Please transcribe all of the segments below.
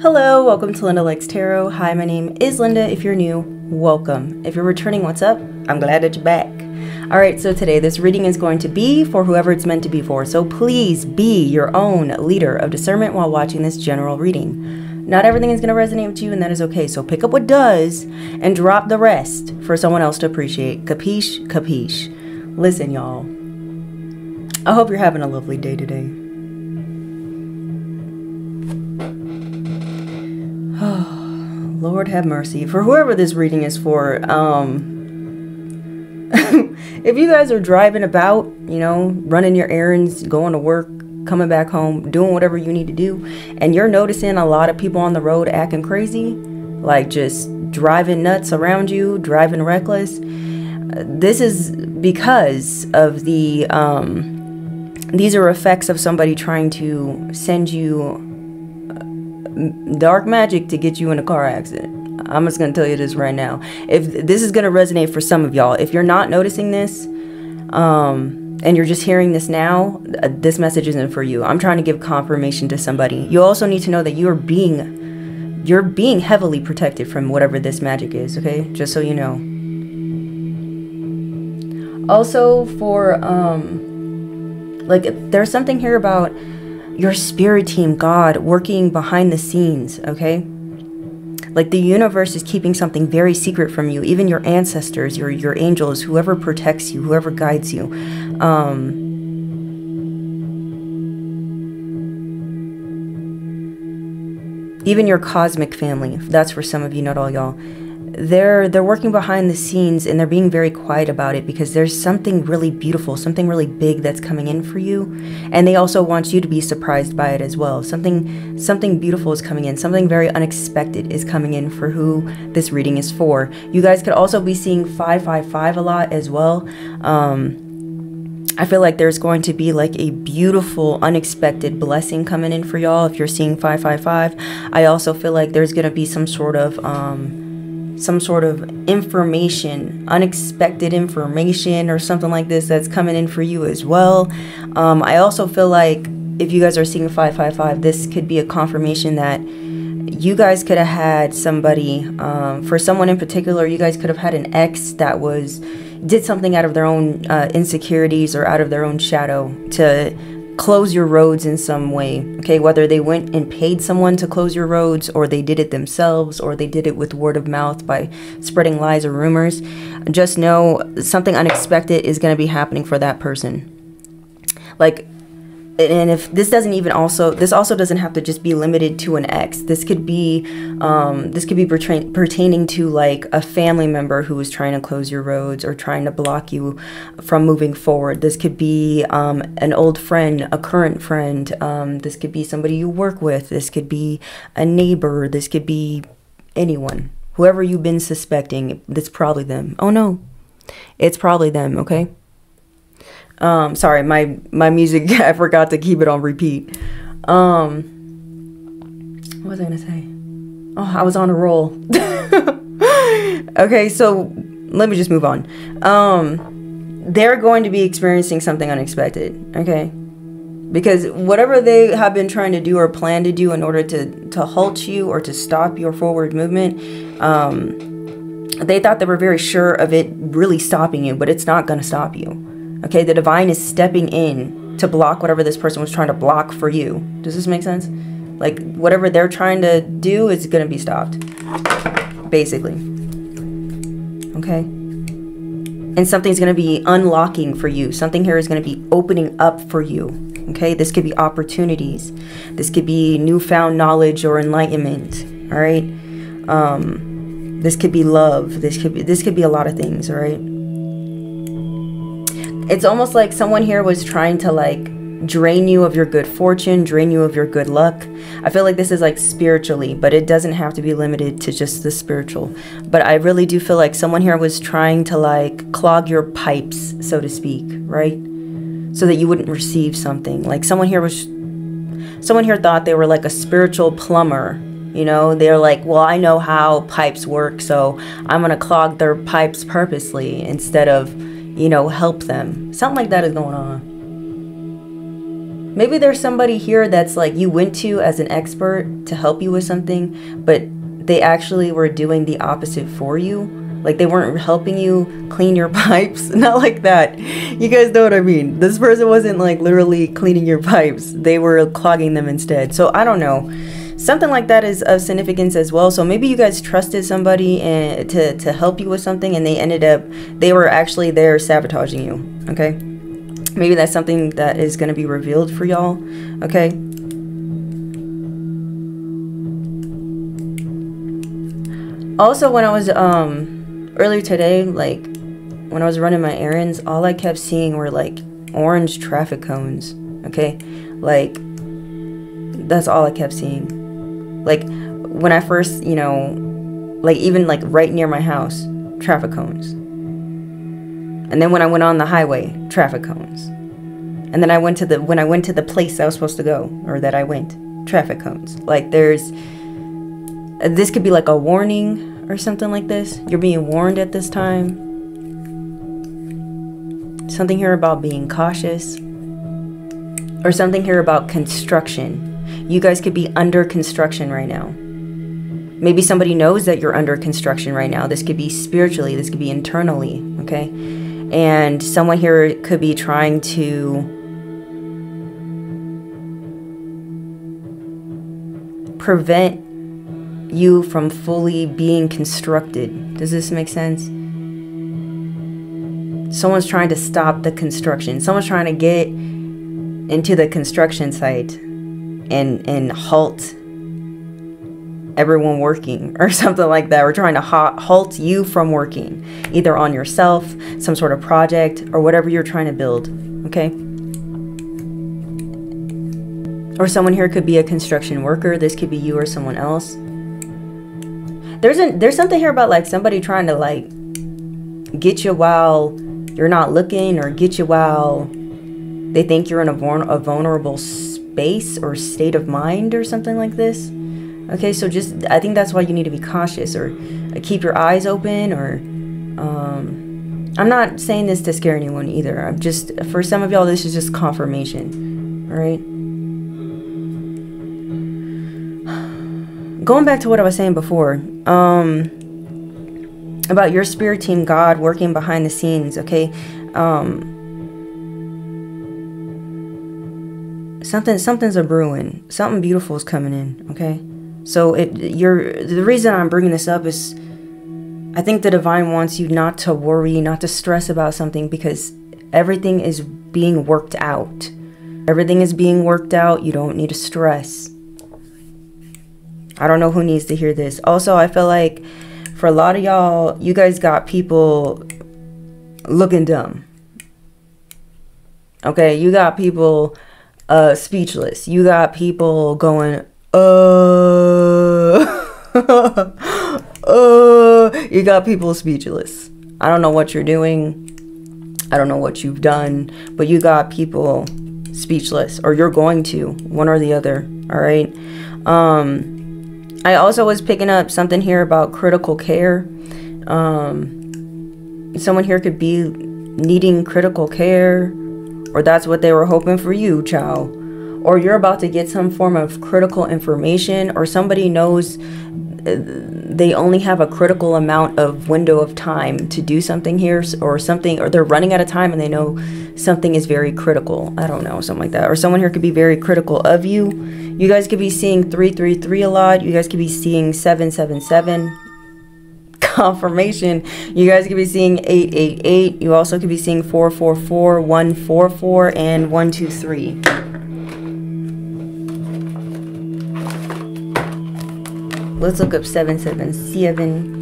Hello, welcome to Linda Likes Tarot. Hi, my name is Linda. If you're new, welcome. If you're returning, what's up? I'm glad that you're back. All right, so today this reading is going to be for whoever it's meant to be for. So please be your own leader of discernment while watching this general reading. Not everything is going to resonate with you, and that is okay. So pick up what does and drop the rest for someone else to appreciate. Capiche? Capiche. Listen, y'all. I hope you're having a lovely day today. Lord have mercy. For whoever this reading is for, um, if you guys are driving about, you know, running your errands, going to work, coming back home, doing whatever you need to do, and you're noticing a lot of people on the road acting crazy, like just driving nuts around you, driving reckless, this is because of the, um, these are effects of somebody trying to send you dark magic to get you in a car accident. I'm just gonna tell you this right now. If this is gonna resonate for some of y'all, if you're not noticing this, um, and you're just hearing this now, uh, this message isn't for you. I'm trying to give confirmation to somebody. You also need to know that you're being, you're being heavily protected from whatever this magic is. Okay, just so you know. Also, for um, like, there's something here about your spirit team, God, working behind the scenes, okay? Like the universe is keeping something very secret from you, even your ancestors, your your angels, whoever protects you, whoever guides you. Um even your cosmic family. That's for some of you, not all y'all they're they're working behind the scenes and they're being very quiet about it because there's something really beautiful, something really big that's coming in for you, and they also want you to be surprised by it as well. Something something beautiful is coming in, something very unexpected is coming in for who this reading is for. You guys could also be seeing 555 a lot as well. Um, I feel like there's going to be like a beautiful, unexpected blessing coming in for y'all if you're seeing 555. I also feel like there's going to be some sort of um, some sort of information, unexpected information, or something like this that's coming in for you as well. Um, I also feel like if you guys are seeing 555, this could be a confirmation that you guys could have had somebody, um, for someone in particular, you guys could have had an ex that was did something out of their own uh, insecurities or out of their own shadow to close your roads in some way. Okay, whether they went and paid someone to close your roads, or they did it themselves, or they did it with word of mouth by spreading lies or rumors, just know something unexpected is going to be happening for that person. Like, and if this doesn't even also this also doesn't have to just be limited to an ex. This could be um, this could be pertain- pertaining to like a family member who is trying to close your roads or trying to block you from moving forward. This could be um, an old friend a current friend um, this could be somebody you work with this could be a neighbor this could be anyone. Whoever you've been suspecting that's probably them. Oh no. It's probably them okay um, sorry, my my music I forgot to keep it on repeat. Um, what was I gonna say? Oh, I was on a roll. okay, so let me just move on. Um, they're going to be experiencing something unexpected. Okay, because whatever they have been trying to do or plan to do in order to to halt you or to stop your forward movement, um, they thought they were very sure of it really stopping you, but it's not going to stop you. Okay, the divine is stepping in to block whatever this person was trying to block for you. Does this make sense? Like, whatever they're trying to do is going to be stopped. Basically. Okay? And something's going to be unlocking for you. Something here is going to be opening up for you. Okay? This could be opportunities. This could be newfound knowledge or enlightenment. All right? Um, this could be love. This could be this could be a lot of things, all right? It's almost like someone here was trying to like drain you of your good fortune, drain you of your good luck. I feel like this is like spiritually, but it doesn't have to be limited to just the spiritual. But I really do feel like someone here was trying to like clog your pipes, so to speak, right? So that you wouldn't receive something. Like someone here was someone here thought they were like a spiritual plumber. You know, they're like, well, I know how pipes work, so I'm gonna clog their pipes purposely instead of you know, help them. Something like that is going on. maybe there's somebody here that's like you went to as an expert to help you with something, but they actually were doing the opposite for you. Like they weren't helping you clean your pipes. Not like that. You guys know what I mean. This person wasn't like literally cleaning your pipes. They were clogging them instead. So I don't know something like that is of significance as well. So maybe you guys trusted somebody and to to help you with something, and they ended up they were actually there sabotaging you. Okay, maybe that's something that is going to be revealed for y'all. Okay. Also, when I was um earlier today, like when I was running my errands, all I kept seeing were like orange traffic cones. Okay, like that's all I kept seeing. Like when I first, you know, like even like right near my house, traffic cones. And then when I went on the highway, traffic cones. And then I went to the when I went to the place I was supposed to go or that I went, traffic cones. Like there's this could be like a warning or something like this. You're being warned at this time. Something here about being cautious. Or something here about construction you guys could be under construction right now. Maybe somebody knows that you're under construction right now. This could be spiritually, this could be internally, okay? And someone here could be trying to prevent you from fully being constructed. Does this make sense? Someone's trying to stop the construction. Someone's trying to get into the construction site and and halt everyone working or something like that. We're trying to halt you from working, either on yourself, some sort of project, or whatever you're trying to build. Okay. Or someone here could be a construction worker. This could be you or someone else. There's a there's something here about like somebody trying to like get you while you're not looking, or get you while they think you're in a, a vulnerable space or state of mind or something like this. Okay, so just I think that's why you need to be cautious or uh, keep your eyes open or um, I'm not saying this to scare anyone either. I'm just for some of y'all this is just confirmation. All right? Going back to what I was saying before, um about your spirit team God working behind the scenes, okay? Um something something's a brewing. Something beautiful is coming in. Okay, so it you're the reason I'm bringing this up is I think the divine wants you not to worry, not to stress about something because everything is being worked out. Everything is being worked out. You don't need to stress. I don't know who needs to hear this. Also, I feel like for a lot of y'all, you guys got people looking dumb. Okay, you got people uh, speechless. You got people going, uh, uh, you got people speechless. I don't know what you're doing. I don't know what you've done, but you got people speechless, or you're going to, one or the other. All right. Um, I also was picking up something here about critical care. Um, someone here could be needing critical care or that's what they were hoping for you, child. Or you're about to get some form of critical information, or somebody knows uh, they only have a critical amount of window of time to do something here, or something, or they're running out of time and they know something is very critical. I don't know, something like that. Or someone here could be very critical of you. You guys could be seeing 333 a lot. You guys could be seeing 777 confirmation. You guys could be seeing 888. You also could be seeing 444, 144, and 123. Let's look up 777.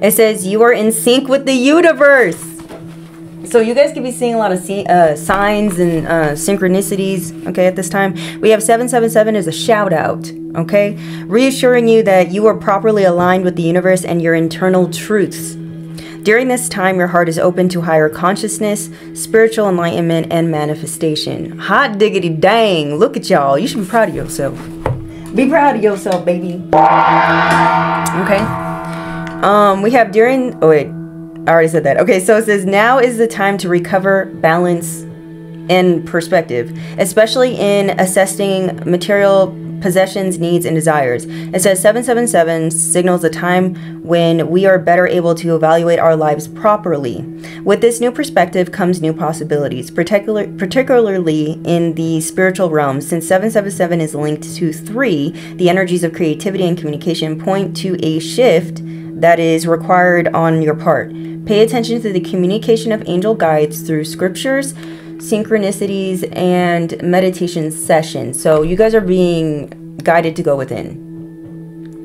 It says you are in sync with the universe. So you guys could be seeing a lot of uh, signs and uh, synchronicities, okay, at this time. We have 777 as a shout out, okay? Reassuring you that you are properly aligned with the universe and your internal truths. During this time, your heart is open to higher consciousness, spiritual enlightenment, and manifestation. Hot diggity dang, look at y'all. You should be proud of yourself. Be proud of yourself, baby. Okay. Um, we have during, oh wait, I already said that. Okay, so it says now is the time to recover balance and perspective, especially in assessing material possessions, needs, and desires. It says 777 signals a time when we are better able to evaluate our lives properly. With this new perspective comes new possibilities, particular, particularly in the spiritual realm. Since 777 is linked to 3, the energies of creativity and communication point to a shift that is required on your part. Pay attention to the communication of angel guides through scriptures synchronicities, and meditation sessions. So you guys are being guided to go within.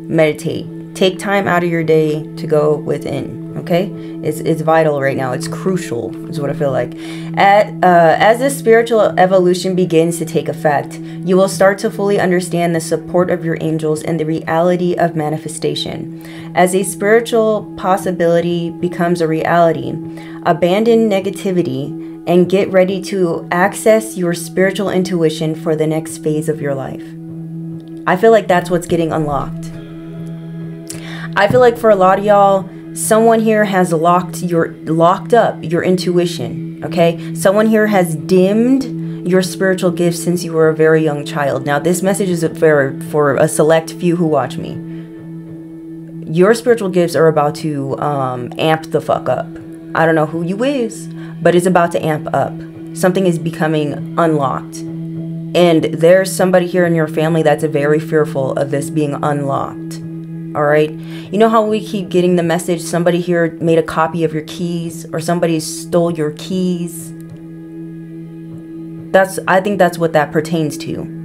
Meditate. Take time out of your day to go within. Okay, it's it's vital right now. It's crucial, is what I feel like. At uh, as this spiritual evolution begins to take effect, you will start to fully understand the support of your angels and the reality of manifestation. As a spiritual possibility becomes a reality, abandon negativity and get ready to access your spiritual intuition for the next phase of your life. I feel like that's what's getting unlocked. I feel like for a lot of y'all, someone here has locked your locked up your intuition, okay? Someone here has dimmed your spiritual gifts since you were a very young child. Now, this message is for for a select few who watch me. Your spiritual gifts are about to um, amp the fuck up. I don't know who you is, but it's about to amp up. Something is becoming unlocked. And there's somebody here in your family that's very fearful of this being unlocked. All right. You know how we keep getting the message somebody here made a copy of your keys or somebody stole your keys? That's I think that's what that pertains to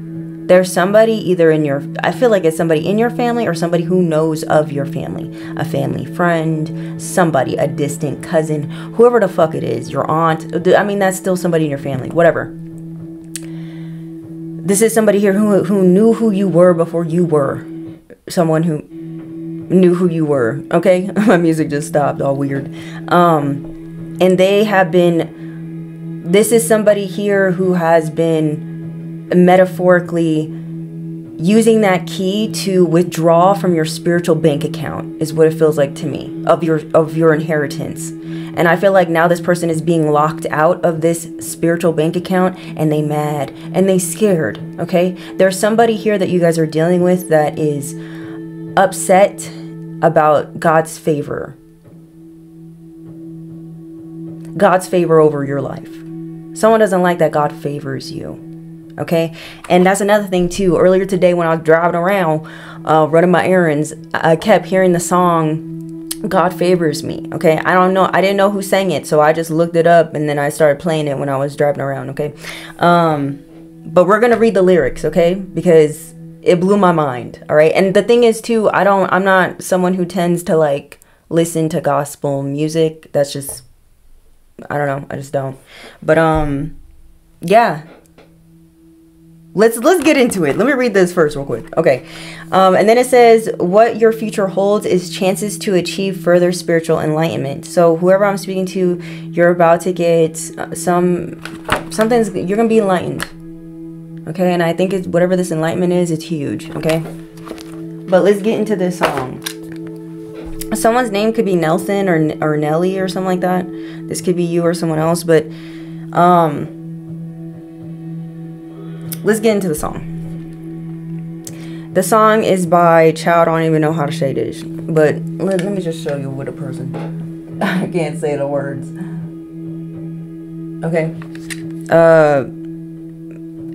there's somebody either in your i feel like it's somebody in your family or somebody who knows of your family a family friend somebody a distant cousin whoever the fuck it is your aunt i mean that's still somebody in your family whatever. This is somebody here who, who knew who you were before you were. Someone who knew who you were okay? My music just stopped all weird. Um and they have been this is somebody here who has been metaphorically using that key to withdraw from your spiritual bank account is what it feels like to me of your of your inheritance. And i feel like now this person is being locked out of this spiritual bank account and they mad and they scared okay? There's somebody here that you guys are dealing with that is upset about god's favor. God's favor over your life. Someone doesn't like that god favors you okay? And that's another thing too. Earlier today when i was driving around uh, running my errands i kept hearing the song god favors me okay? I don't know i didn't know who sang it so i just looked it up and then i started playing it when i was driving around okay? Um but we're gonna read the lyrics okay? Because it blew my mind all right? And the thing is too i don't i'm not someone who tends to like listen to gospel music. That's just i don't know i just don't. But um yeah let's let's get into it. Let me read this first real quick. Okay. Um, and then it says what your future holds is chances to achieve further spiritual enlightenment. So whoever I'm speaking to, you're about to get uh, some something's you're to be enlightened. Okay? And I think it's whatever this enlightenment is, it's huge, okay? But let's get into this song. Someone's name could be Nelson or or Nelly or something like that. This could be you or someone else, but um let's get into the song. The song is by Child. I don't even know how to say this, but let, let me just show you what a person. I can't say the words. Okay. Uh,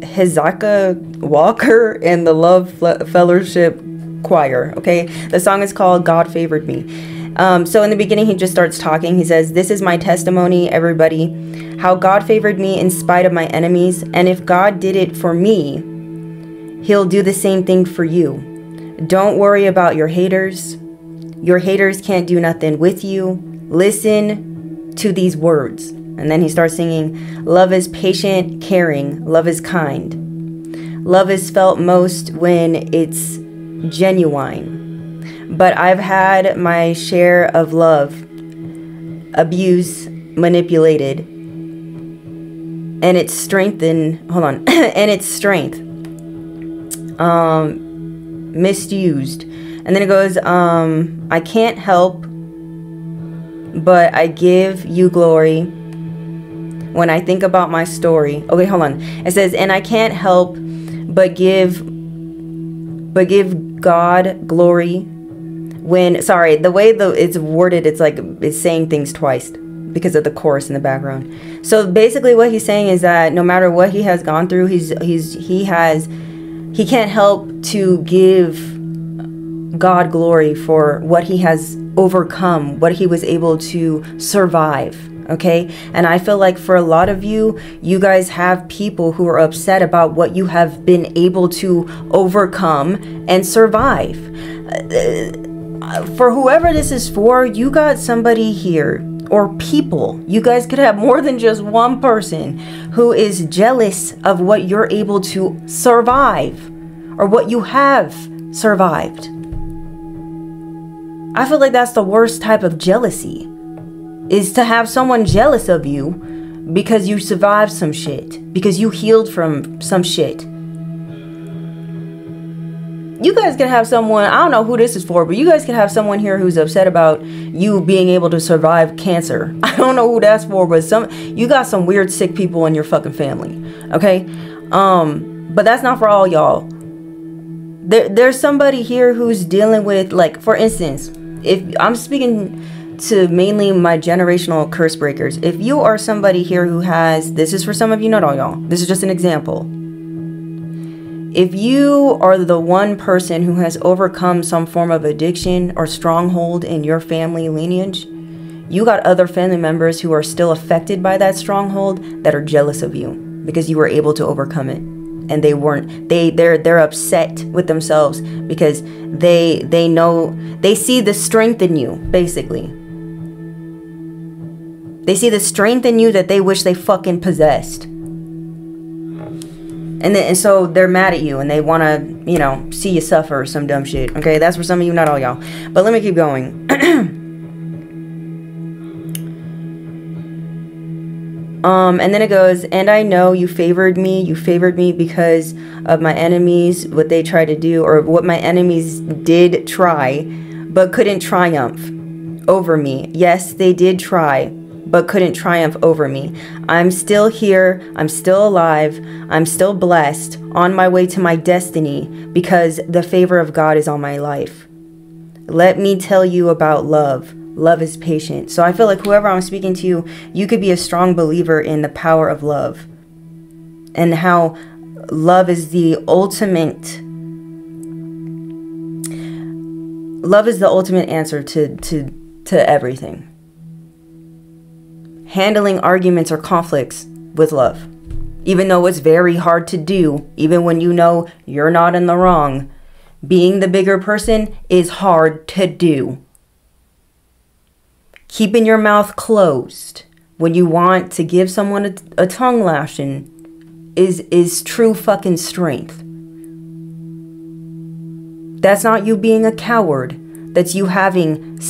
Hezekiah Walker and the Love Fellowship Choir. Okay. The song is called God Favored Me. Um, so in the beginning, he just starts talking. He says, This is my testimony, everybody how God favored me in spite of my enemies, and if God did it for me, He'll do the same thing for you. Don't worry about your haters. Your haters can't do nothing with you. Listen to these words. And then he starts singing, Love is patient, caring, love is kind. Love is felt most when it's genuine. But I've had my share of love abuse, manipulated, and its strength in hold on and its strength um misused and then it goes um i can't help but I give you glory when I think about my story. Okay, hold on. It says, and I can't help but give but give God glory when sorry, the way the it's worded, it's like it's saying things twice because of the chorus in the background. So basically what he's saying is that no matter what he has gone through, he's he's he has he can't help to give God glory for what he has overcome, what he was able to survive. Okay. And I feel like for a lot of you, you guys have people who are upset about what you have been able to overcome and survive. Uh, for whoever this is for, you got somebody here or people. You guys could have more than just one person who is jealous of what you're able to survive or what you have survived. I feel like that's the worst type of jealousy is to have someone jealous of you because you survived some shit, because you healed from some shit. You guys can have someone, I don't know who this is for, but you guys can have someone here who's upset about you being able to survive cancer. I don't know who that's for, but some you got some weird sick people in your fucking family. Okay? Um, but that's not for all y'all. There, there's somebody here who's dealing with like for instance if I'm speaking to mainly my generational curse breakers, if you are somebody here who has, this is for some of you, not all y'all, this is just an example. If you are the one person who has overcome some form of addiction or stronghold in your family lineage, you got other family members who are still affected by that stronghold that are jealous of you because you were able to overcome it. And they weren't they they're they're upset with themselves because they they know they see the strength in you basically. They see the strength in you that they wish they fucking possessed and then and so they're mad at you and they want to you know see you suffer or some dumb shit okay that's for some of you not all y'all but let me keep going Um, and then it goes, and I know you favored me. You favored me because of my enemies, what they tried to do, or what my enemies did try, but couldn't triumph over me. Yes, they did try, but couldn't triumph over me. I'm still here. I'm still alive. I'm still blessed, on my way to my destiny, because the favor of God is on my life. Let me tell you about love. Love is patient. So I feel like whoever I'm speaking to, you could be a strong believer in the power of love and how love is the ultimate love is the ultimate answer to to to everything. Handling arguments or conflicts with love. Even though it's very hard to do, even when you know you're not in the wrong, being the bigger person is hard to do keeping your mouth closed when you want to give someone a, a tongue lashing is is true fucking strength. That's not you being a coward. That's you having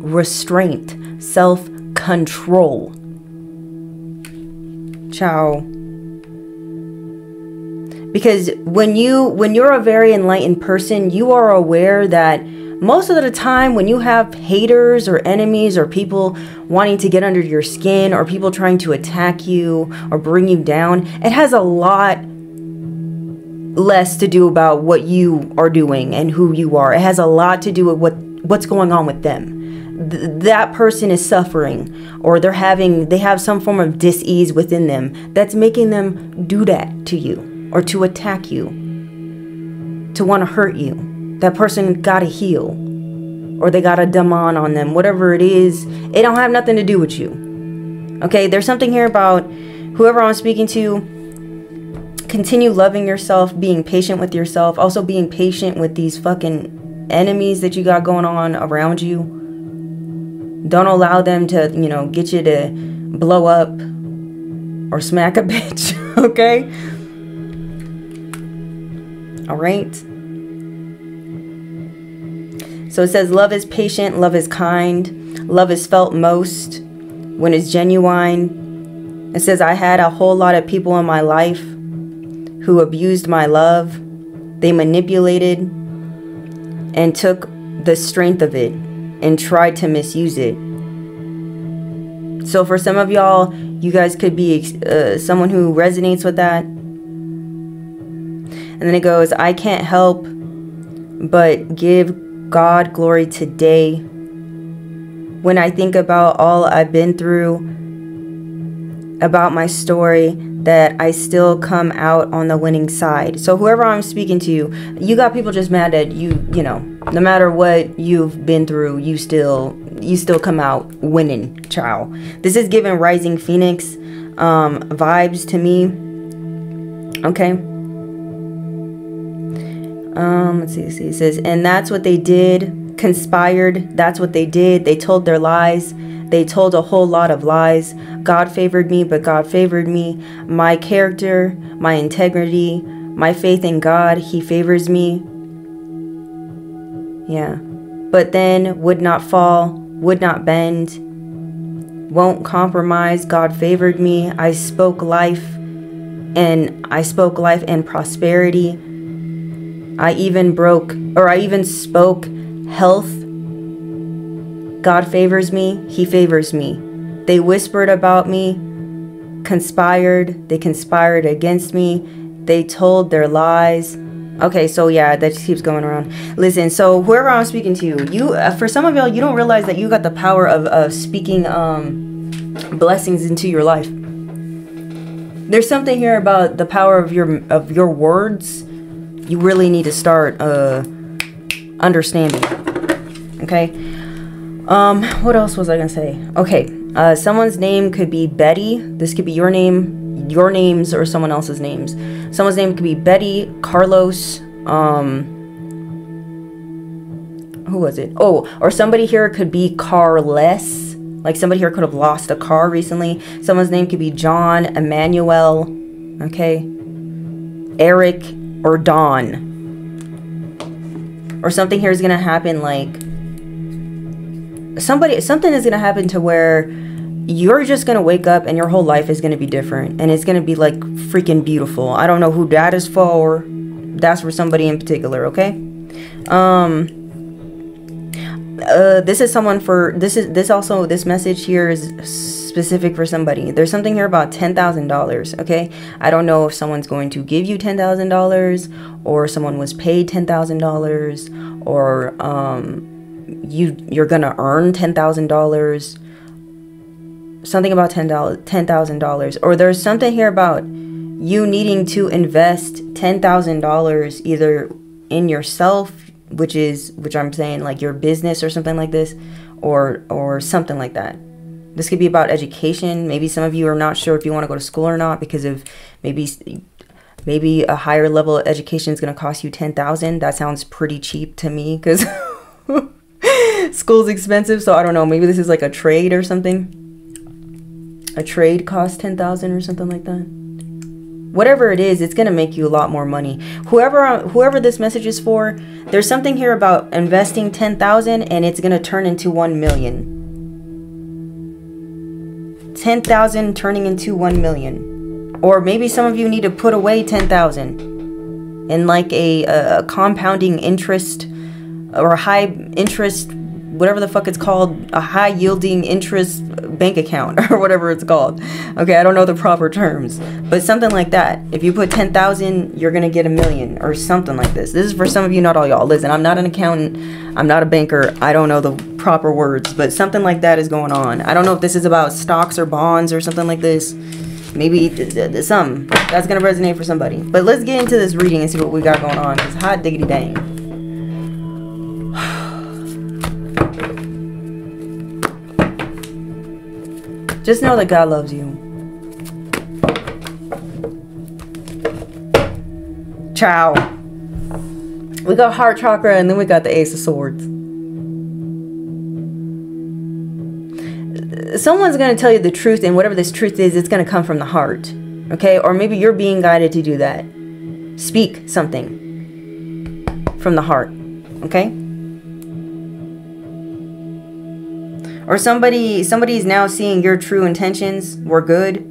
self-discipline, self-restraint, self-control. Ciao. Because when you when you're a very enlightened person, you are aware that most of the time when you have haters or enemies or people wanting to get under your skin or people trying to attack you or bring you down, it has a lot less to do about what you are doing and who you are. It has a lot to do with what what's going on with them. Th- that person is suffering or they're having they have some form of dis-ease within them that's making them do that to you or to attack you to want to hurt you. That person got to heal or they got a demon on them. Whatever it is it don't have nothing to do with you. Okay there's something here about whoever i'm speaking to continue loving yourself being patient with yourself also being patient with these fucking enemies that you got going on around you don't allow them to you know get you to blow up or smack a bitch okay? All right? So it says, Love is patient, love is kind, love is felt most when it's genuine. It says, I had a whole lot of people in my life who abused my love, they manipulated and took the strength of it and try to misuse it. So for some of y'all, you guys could be uh, someone who resonates with that. And then it goes, I can't help but give God glory today. When I think about all I've been through, about my story, that I still come out on the winning side. So whoever I'm speaking to, you got people just mad at you, you know, no matter what you've been through, you still you still come out winning, child. This is giving Rising Phoenix um, vibes to me. Okay. Um, let's see, let's see. It says, and that's what they did. Conspired. That's what they did. They told their lies. They told a whole lot of lies. God favored me, but God favored me. My character, my integrity, my faith in God, He favors me. Yeah. But then would not fall, would not bend, won't compromise. God favored me. I spoke life and I spoke life and prosperity. I even broke, or I even spoke health. God favors me, He favors me. They whispered about me, conspired, they conspired against me, they told their lies. Okay, so yeah, that just keeps going around. Listen, so whoever I'm speaking to, you, uh, for some of y'all, you don't realize that you got the power of, of speaking um, blessings into your life. There's something here about the power of your of your words. You really need to start uh, understanding. Okay. Um, what else was I gonna say? Okay, uh, someone's name could be Betty. This could be your name, your names, or someone else's names. Someone's name could be Betty, Carlos, um, who was it? Oh, or somebody here could be Carless. Like somebody here could have lost a car recently. Someone's name could be John, Emmanuel, okay, Eric, or Don. Or something here is gonna happen like somebody something is gonna happen to where you're just gonna wake up and your whole life is gonna be different and it's gonna be like freaking beautiful. I don't know who that is for. That's for somebody in particular, okay? Um uh, this is someone for this is this also this message here is specific for somebody there's something here about $10,000 okay I don't know if someone's going to give you $10,000 or someone was paid $10,000 or um you you're gonna earn $10,000 something about $10,000 $10, or there's something here about you needing to invest $10,000 either in yourself which is which I'm saying like your business or something like this or or something like that. This could be about education. Maybe some of you are not sure if you want to go to school or not because of maybe maybe a higher level of education is going to cost you 10,000. That sounds pretty cheap to me cuz school's expensive, so I don't know, maybe this is like a trade or something. A trade costs 10,000 or something like that. Whatever it is it's going to make you a lot more money. Whoever uh, whoever this message is for there's something here about investing 10,000 and it's going to turn into 1 million. 10,000 turning into 1 million. Or maybe some of you need to put away 10,000 in like a, a, compounding interest or high interest whatever the fuck it's called, a high yielding interest bank account or whatever it's called. Okay, I don't know the proper terms, but something like that. If you put 10,000, you're going to get a million or something like this. This is for some of you, not all y'all. Listen, I'm not an accountant. I'm not a banker. I don't know the proper words, but something like that is going on. I don't know if this is about stocks or bonds or something like this. Maybe some. That's going to resonate for somebody. But let's get into this reading and see what we got going on. It's hot diggity dang. Just know that God loves you. Ciao. We got heart chakra and then we got the ace of swords. Someone's going to tell you the truth and whatever this truth is, it's going to come from the heart. Okay? Or maybe you're being guided to do that. Speak something from the heart. Okay? Or somebody somebody's now seeing your true intentions were good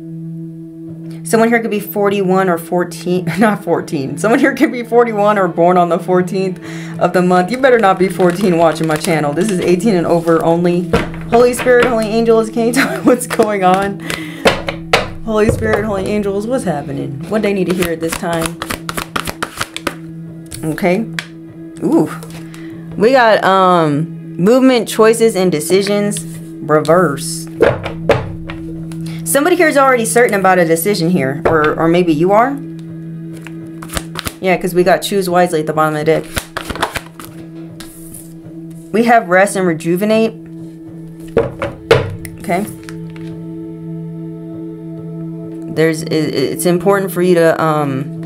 Someone here could be 41 or 14, not 14. Someone here could be 41 or born on the 14th of the month. You better not be 14 watching my channel. This is 18 and over only. Holy Spirit, Holy Angels, can you tell me what's going on? Holy Spirit, Holy Angels, what's happening? What they need to hear at this time? Okay. Ooh. We got um movement, choices, and decisions. Reverse. Somebody here is already certain about a decision here. Or, or maybe you are? Yeah, because we got choose wisely at the bottom of the deck. We have rest and rejuvenate. Okay. There's, it's important for you to um,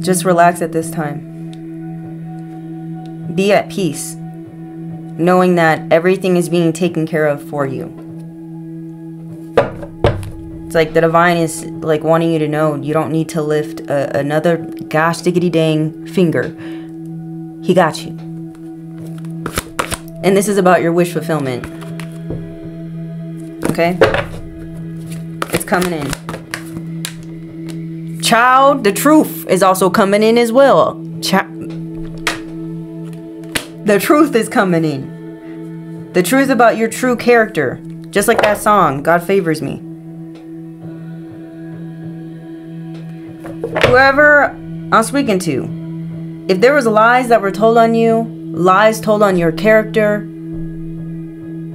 just relax at this time. Be at peace, knowing that everything is being taken care of for you. It's like the divine is like wanting you to know you don't need to lift a, another gosh diggity dang finger. He got you. And this is about your wish fulfillment. Okay? It's coming in. Child, the truth is also coming in as well. Ch- the truth is coming in. The truth about your true character. Just like that song, God favors me. whoever I'm speaking to, if there was lies that were told on you, lies told on your character,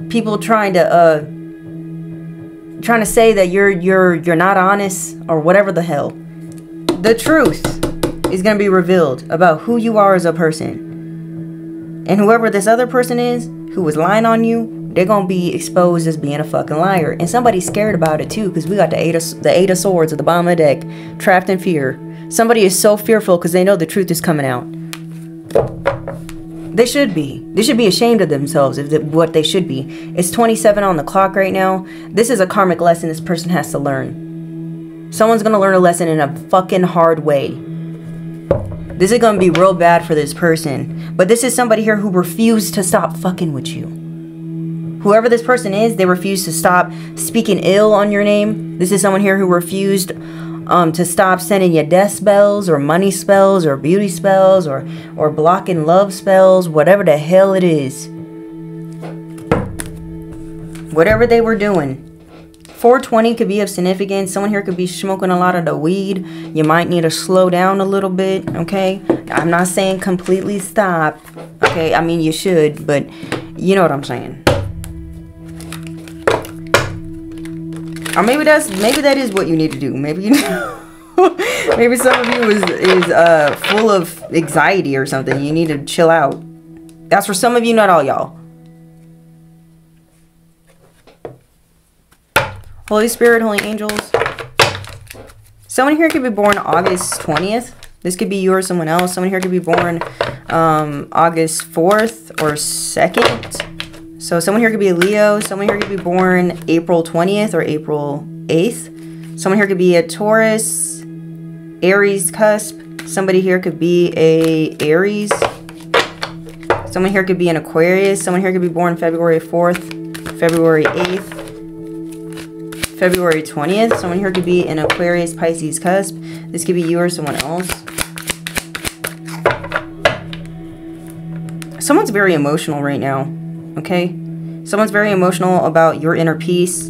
people trying to uh trying to say that you're you're you're not honest or whatever the hell. The truth is going to be revealed about who you are as a person. And whoever this other person is who was lying on you, they're gonna be exposed as being a fucking liar. And somebody's scared about it too, because we got the eight of the eight of swords at the bottom of the deck, trapped in fear. Somebody is so fearful because they know the truth is coming out. They should be. They should be ashamed of themselves if what they should be. It's 27 on the clock right now. This is a karmic lesson this person has to learn. Someone's gonna learn a lesson in a fucking hard way. This is gonna be real bad for this person. But this is somebody here who refused to stop fucking with you. Whoever this person is, they refuse to stop speaking ill on your name. This is someone here who refused um, to stop sending you death spells or money spells or beauty spells or, or blocking love spells, whatever the hell it is. Whatever they were doing. 420 could be of significance. Someone here could be smoking a lot of the weed. You might need to slow down a little bit, okay? I'm not saying completely stop, okay? I mean, you should, but you know what I'm saying. Or maybe that's maybe that is what you need to do. Maybe you maybe some of you is is uh full of anxiety or something. You need to chill out. That's for some of you, not all y'all. Holy Spirit, Holy Angels. Someone here could be born August 20th. This could be you or someone else. Someone here could be born um, August 4th or 2nd. So someone here could be a Leo. Someone here could be born April 20th or April 8th. Someone here could be a Taurus, Aries cusp. Somebody here could be a Aries. Someone here could be an Aquarius. Someone here could be born February 4th, February 8th, February 20th. Someone here could be an Aquarius, Pisces cusp. This could be you or someone else. Someone's very emotional right now okay? Someone's very emotional about your inner peace.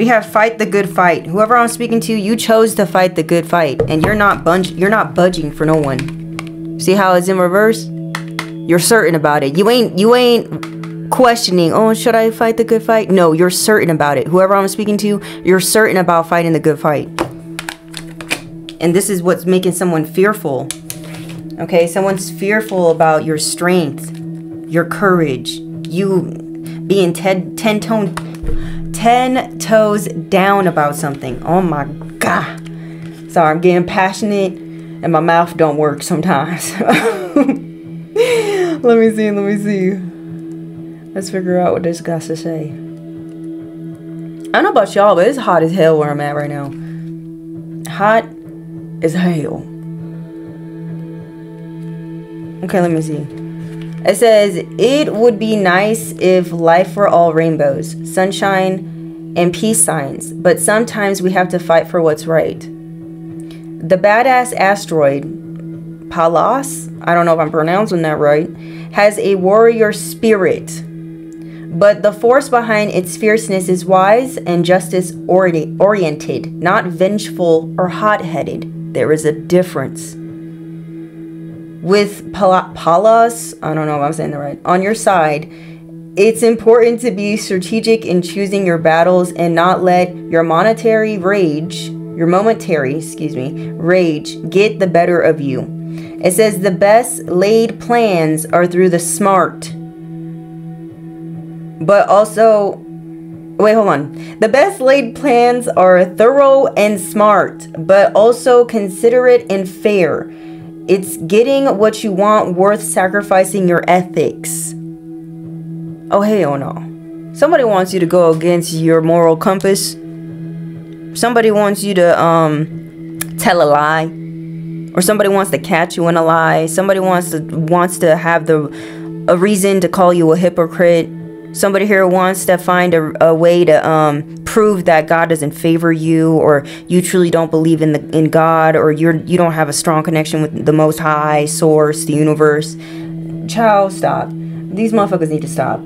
We have fight the good fight. Whoever I'm speaking to, you chose to fight the good fight, and you're not bunch you're not budging for no one. See how it's in reverse? You're certain about it. You ain't you ain't questioning, oh, should I fight the good fight? No, you're certain about it. Whoever I'm speaking to, you're certain about fighting the good fight. And this is what's making someone fearful. Okay, someone's fearful about your strength, your courage, you being ten, ten, tone, ten toes down about something. Oh my God. Sorry, I'm getting passionate and my mouth don't work sometimes. let me see, let me see. Let's figure out what this got to say. I don't know about y'all, but it's hot as hell where I'm at right now. Hot as hell. Okay, let me see. It says, It would be nice if life were all rainbows, sunshine, and peace signs, but sometimes we have to fight for what's right. The badass asteroid, Pallas, I don't know if I'm pronouncing that right, has a warrior spirit. But the force behind its fierceness is wise and justice oriented, not vengeful or hot headed. There is a difference. With Pal- Pallas, I don't know if I'm saying the right, on your side, it's important to be strategic in choosing your battles and not let your monetary rage, your momentary, excuse me, rage get the better of you. It says the best laid plans are through the smart. But also, wait, hold on. The best laid plans are thorough and smart, but also considerate and fair. It's getting what you want worth sacrificing your ethics. Oh, hell no. Somebody wants you to go against your moral compass. Somebody wants you to um tell a lie. Or somebody wants to catch you in a lie. Somebody wants to wants to have the a reason to call you a hypocrite somebody here wants to find a, a way to um, prove that God doesn't favor you, or you truly don't believe in the in God, or you're you don't have a strong connection with the Most High Source, the universe. Child, stop. These motherfuckers need to stop.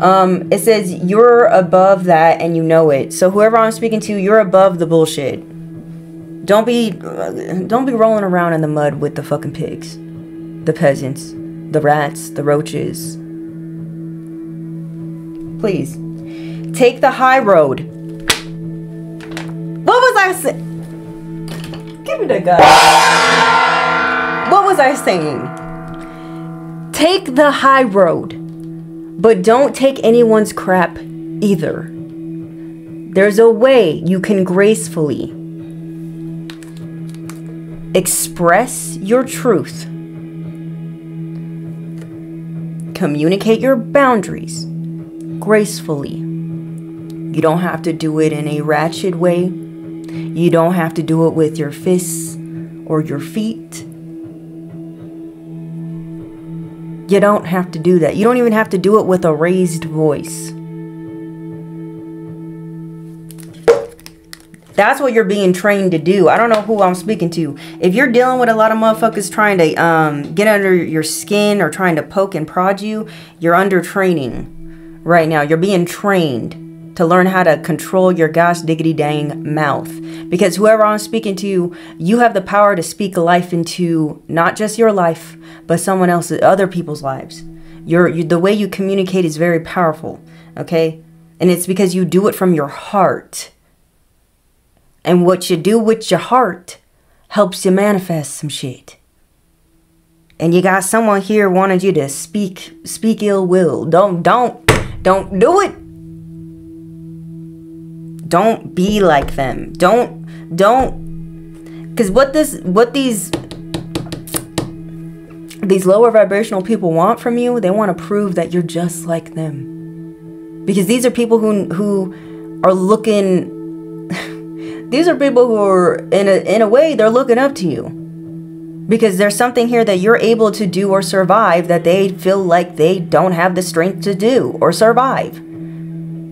Um, it says you're above that and you know it. So whoever I'm speaking to, you're above the bullshit. Don't be, don't be rolling around in the mud with the fucking pigs, the peasants, the rats, the roaches, Please. Take the high road. What was I saying? Give me the gun. What was I saying? Take the high road, but don't take anyone's crap either. There's a way you can gracefully express your truth, communicate your boundaries gracefully. You don't have to do it in a ratchet way. You don't have to do it with your fists or your feet. You don't have to do that. You don't even have to do it with a raised voice. That's what you're being trained to do. I don't know who I'm speaking to. If you're dealing with a lot of motherfuckers trying to um, get under your skin or trying to poke and prod you, you're under training right now. You're being trained to learn how to control your gosh diggity dang mouth. Because whoever I'm speaking to, you have the power to speak life into not just your life, but someone else's, other people's lives. Your, you, the way you communicate is very powerful, okay? And it's because you do it from your heart. And what you do with your heart helps you manifest some shit and you got someone here wanted you to speak speak ill will don't don't don't do it. Don't be like them. Don't don't cuz what this what these these lower vibrational people want from you, they want to prove that you're just like them. Because these are people who who are looking these are people who are in a in a way they're looking up to you because there's something here that you're able to do or survive that they feel like they don't have the strength to do or survive.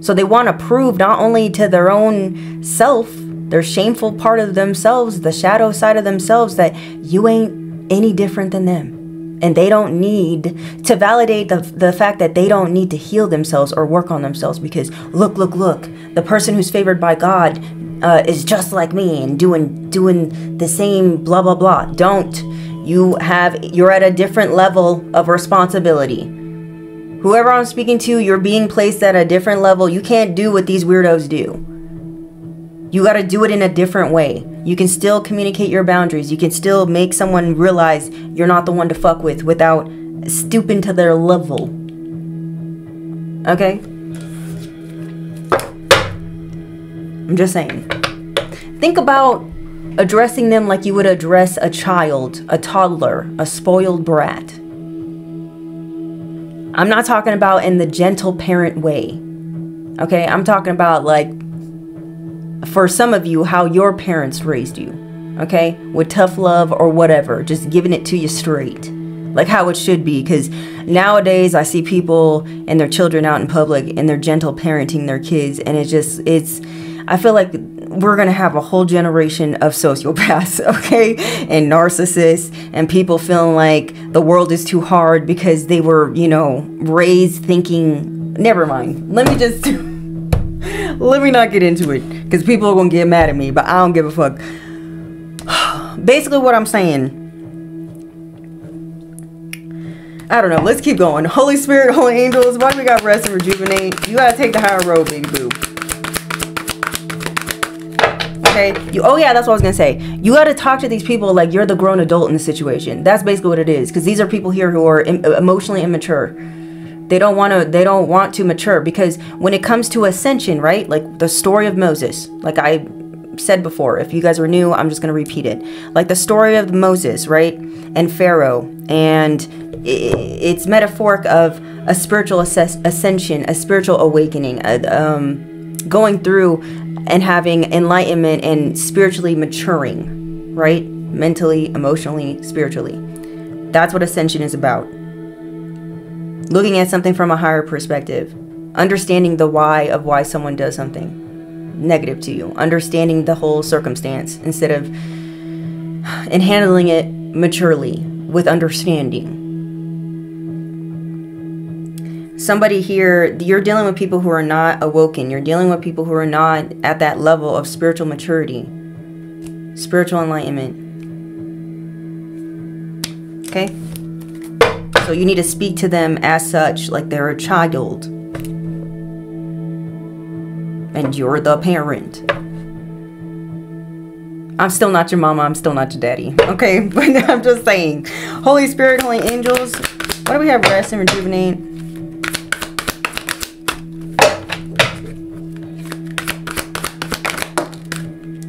So they want to prove not only to their own self, their shameful part of themselves, the shadow side of themselves, that you ain't any different than them. And they don't need to validate the, the fact that they don't need to heal themselves or work on themselves because look, look, look, the person who's favored by God uh, is just like me and doing doing the same blah blah blah. Don't. You have you're at a different level of responsibility. Whoever I'm speaking to, you're being placed at a different level. You can't do what these weirdos do. You got to do it in a different way. You can still communicate your boundaries. You can still make someone realize you're not the one to fuck with without stooping to their level. Okay? I'm just saying. Think about addressing them like you would address a child, a toddler, a spoiled brat. I'm not talking about in the gentle parent way. Okay, I'm talking about like for some of you how your parents raised you. Okay, with tough love or whatever, just giving it to you straight. like how it should be. Because nowadays I see people and their children out in public and they're gentle parenting their kids, and it just it's. I feel like we're gonna have a whole generation of sociopaths, okay, and narcissists, and people feeling like the world is too hard because they were, you know, raised thinking. Never mind. Let me just. let me not get into it because people are gonna get mad at me, but I don't give a fuck. Basically, what I'm saying. I don't know. Let's keep going. Holy Spirit, Holy Angels. Why we got rest and rejuvenate? You gotta take the higher road, baby boo. Okay. You. Oh yeah, that's what I was gonna say. You gotta talk to these people like you're the grown adult in the situation. That's basically what it is. Because these are people here who are emotionally immature they don't want to they don't want to mature because when it comes to ascension right like the story of moses like i said before if you guys are new i'm just going to repeat it. Like the story of moses right and pharaoh and it's metaphoric of a spiritual ascension a spiritual awakening um, going through and having enlightenment and spiritually maturing right mentally emotionally spiritually. That's what ascension is about looking at something from a higher perspective, understanding the why of why someone does something negative to you, understanding the whole circumstance instead of and handling it maturely with understanding. Somebody here, you're dealing with people who are not awoken. You're dealing with people who are not at that level of spiritual maturity, spiritual enlightenment. Okay? So you need to speak to them as such, like they're a child. And you're the parent. I'm still not your mama. I'm still not your daddy. Okay, but I'm just saying. Holy Spirit, Holy Angels. What do we have? Rest and rejuvenate.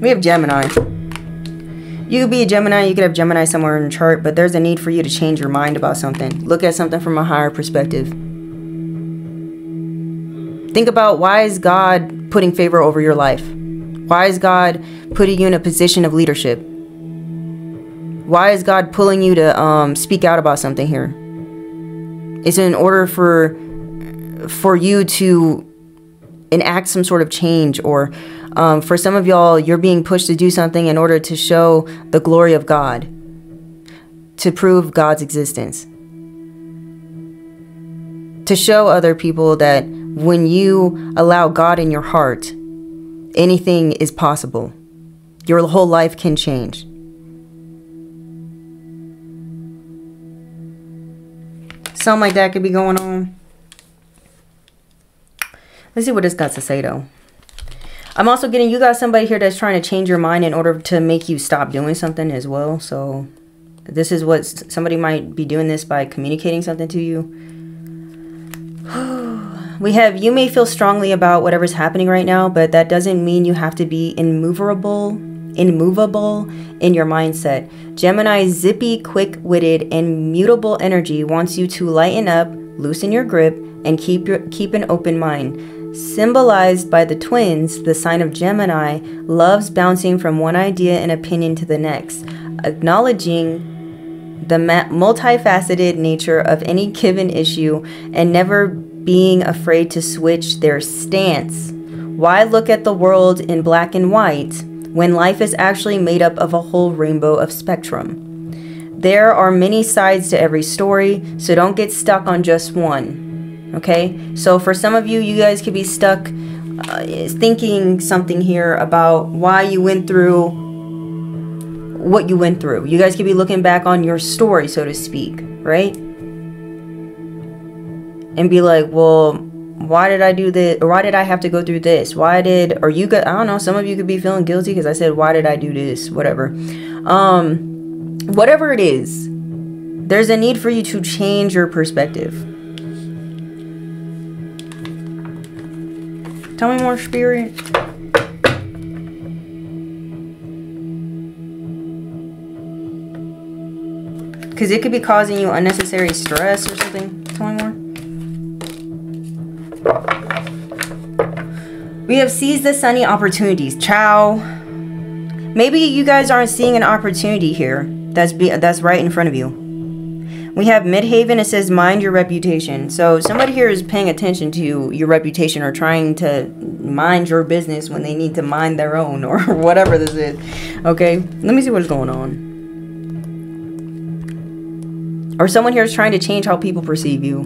We have Gemini. You could be a Gemini, you could have Gemini somewhere in your chart, but there's a need for you to change your mind about something. Look at something from a higher perspective. Think about why is God putting favor over your life? Why is God putting you in a position of leadership? Why is God pulling you to um, speak out about something here? It's in order for for you to enact some sort of change or um, for some of y'all, you're being pushed to do something in order to show the glory of God, to prove God's existence, to show other people that when you allow God in your heart, anything is possible. Your whole life can change. Something like that could be going on. Let's see what this got to say though. I'm also getting you got somebody here that's trying to change your mind in order to make you stop doing something as well. So this is what somebody might be doing this by communicating something to you. we have you may feel strongly about whatever's happening right now, but that doesn't mean you have to be immovable, immovable in your mindset. Gemini's zippy, quick-witted, and mutable energy wants you to lighten up, loosen your grip, and keep your keep an open mind. Symbolized by the twins, the sign of Gemini loves bouncing from one idea and opinion to the next, acknowledging the multifaceted nature of any given issue and never being afraid to switch their stance. Why look at the world in black and white when life is actually made up of a whole rainbow of spectrum? There are many sides to every story, so don't get stuck on just one. Okay, so for some of you, you guys could be stuck uh, thinking something here about why you went through what you went through. You guys could be looking back on your story, so to speak, right? And be like, well, why did I do this? Or why did I have to go through this? Why did, or you got, I don't know, some of you could be feeling guilty because I said, why did I do this? Whatever. Um, whatever it is, there's a need for you to change your perspective Tell me more, Spirit. Because it could be causing you unnecessary stress or something. Tell me more. We have seized the sunny opportunities. Ciao. Maybe you guys aren't seeing an opportunity here that's be that's right in front of you. We have Midheaven. It says mind your reputation. So somebody here is paying attention to your reputation or trying to mind your business when they need to mind their own or whatever this is. Okay, let me see what's going on. Or someone here is trying to change how people perceive you.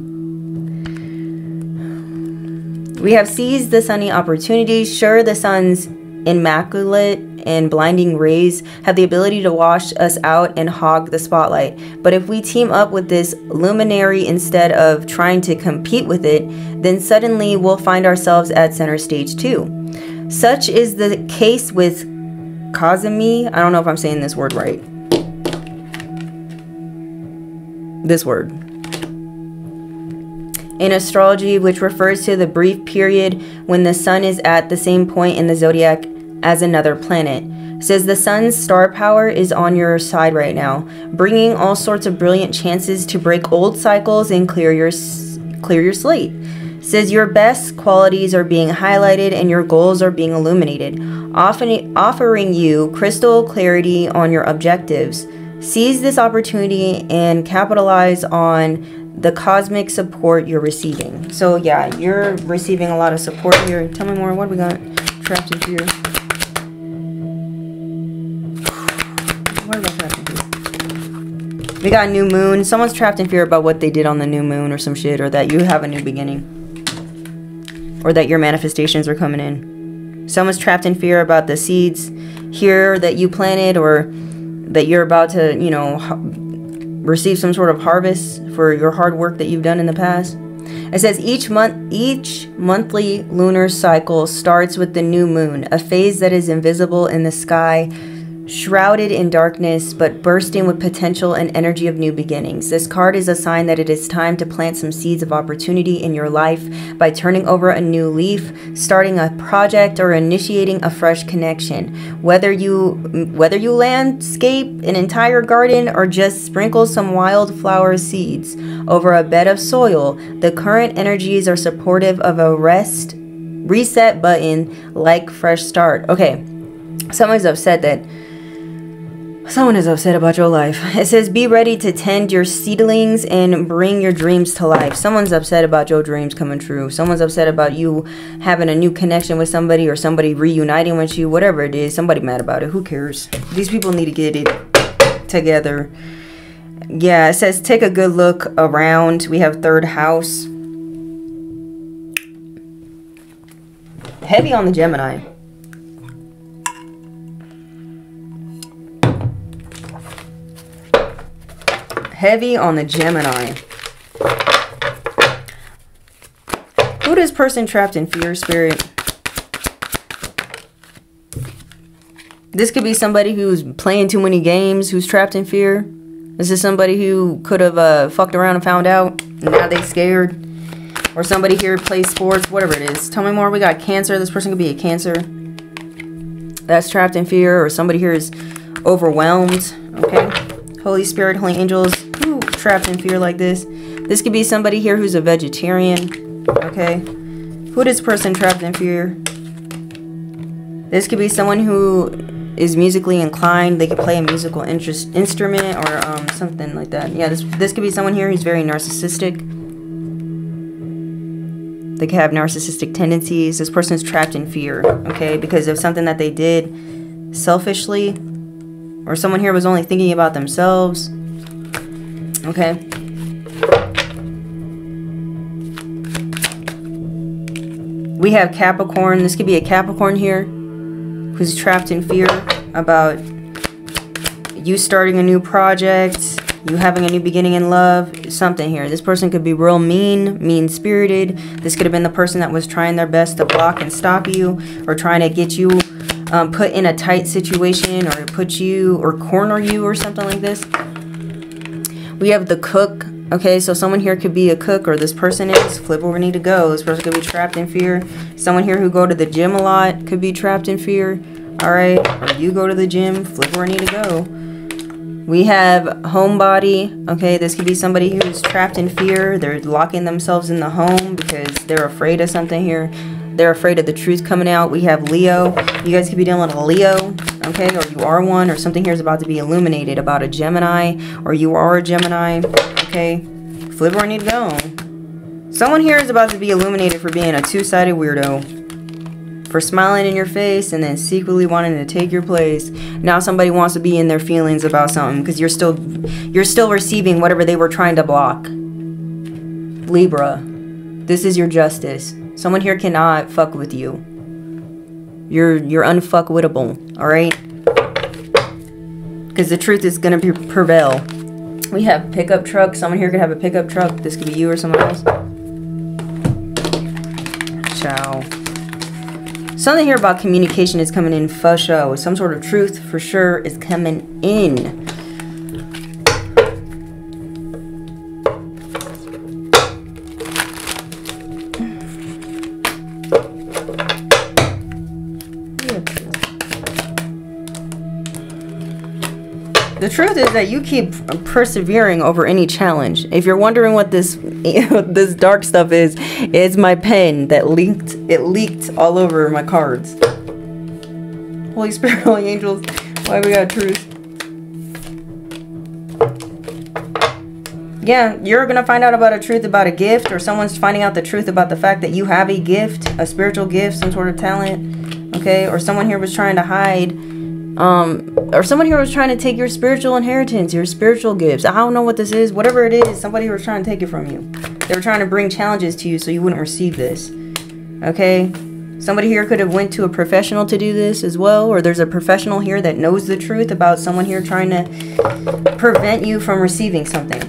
We have seized the sunny opportunity. Sure, the sun's immaculate and blinding rays have the ability to wash us out and hog the spotlight. But if we team up with this luminary instead of trying to compete with it, then suddenly we'll find ourselves at center stage too. Such is the case with Cazimi. I don't know if I'm saying this word right. This word in astrology, which refers to the brief period when the sun is at the same point in the zodiac as another planet. says the sun's star power is on your side right now, bringing all sorts of brilliant chances to break old cycles and clear your clear your slate. says your best qualities are being highlighted and your goals are being illuminated, often offering you crystal clarity on your objectives. Seize this opportunity and capitalize on the cosmic support you're receiving. So yeah, you're receiving a lot of support here. Tell me more. What we got? Trapped in fear. We got a new moon. Someone's trapped in fear about what they did on the new moon or some shit, or that you have a new beginning, or that your manifestations are coming in. Someone's trapped in fear about the seeds here that you planted, or that you're about to, you know, receive some sort of harvest for your hard work that you've done in the past. It says each month each monthly lunar cycle starts with the new moon, a phase that is invisible in the sky shrouded in darkness but bursting with potential and energy of new beginnings. This card is a sign that it is time to plant some seeds of opportunity in your life by turning over a new leaf, starting a project or initiating a fresh connection. Whether you whether you landscape an entire garden or just sprinkle some wildflower seeds over a bed of soil, the current energies are supportive of a rest reset button like fresh start. Okay. Someone's upset that Someone is upset about your life. It says, Be ready to tend your seedlings and bring your dreams to life. Someone's upset about your dreams coming true. Someone's upset about you having a new connection with somebody or somebody reuniting with you, whatever it is. Somebody mad about it. Who cares? These people need to get it together. Yeah, it says, Take a good look around. We have third house. Heavy on the Gemini. Heavy on the Gemini. Who does person trapped in fear spirit? This could be somebody who's playing too many games, who's trapped in fear. This is somebody who could have uh, fucked around and found out, and now they scared. Or somebody here plays sports, whatever it is. Tell me more. We got cancer. This person could be a cancer. That's trapped in fear. Or somebody here is overwhelmed. Okay. Holy Spirit, Holy Angels, trapped in fear like this. This could be somebody here who's a vegetarian. Okay. Who this person trapped in fear? This could be someone who is musically inclined. They could play a musical interest, instrument or um, something like that. Yeah, this, this could be someone here who's very narcissistic. They could have narcissistic tendencies. This person is trapped in fear, okay, because of something that they did selfishly, or someone here was only thinking about themselves. Okay. We have Capricorn. This could be a Capricorn here who's trapped in fear about you starting a new project, you having a new beginning in love, something here. This person could be real mean, mean-spirited. This could have been the person that was trying their best to block and stop you or trying to get you um, put in a tight situation or put you or corner you or something like this. We have the cook. Okay, so someone here could be a cook or this person is. Flip where we need to go. This person could be trapped in fear. Someone here who go to the gym a lot could be trapped in fear. Alright, or you go to the gym. Flip where we need to go. We have homebody. Okay, this could be somebody who's trapped in fear. They're locking themselves in the home because they're afraid of something here. They're afraid of the truth coming out. We have Leo. You guys could be dealing with a Leo okay? Or you are one, or something here is about to be illuminated about a Gemini, or you are a Gemini, Okay? Flip where I need to go. Someone here is about to be illuminated for being a two-sided weirdo. For smiling in your face and then secretly wanting to take your place. Now somebody wants to be in their feelings about something because you're still you're still receiving whatever they were trying to block. Libra, this is your justice. Someone here cannot fuck with you. You're you're unfuckwittable, all right? Because the truth is gonna be, prevail. We have pickup truck. Someone here could have a pickup truck. This could be you or someone else. Ciao. Something here about communication is coming in for sure. Some sort of truth for sure is coming in. Truth is that you keep persevering over any challenge. If you're wondering what this this dark stuff is, it's my pen that leaked it leaked all over my cards. Holy Spirit, Holy Angels, why we got truth? Yeah, you're gonna find out about a truth about a gift, or someone's finding out the truth about the fact that you have a gift, a spiritual gift, some sort of talent, okay? Or someone here was trying to hide um, or someone here was trying to take your spiritual inheritance, your spiritual gifts. I don't know what this is. Whatever it is, somebody was trying to take it from you. They were trying to bring challenges to you so you wouldn't receive this. Okay? Somebody here could have went to a professional to do this as well, or there's a professional here that knows the truth about someone here trying to prevent you from receiving something.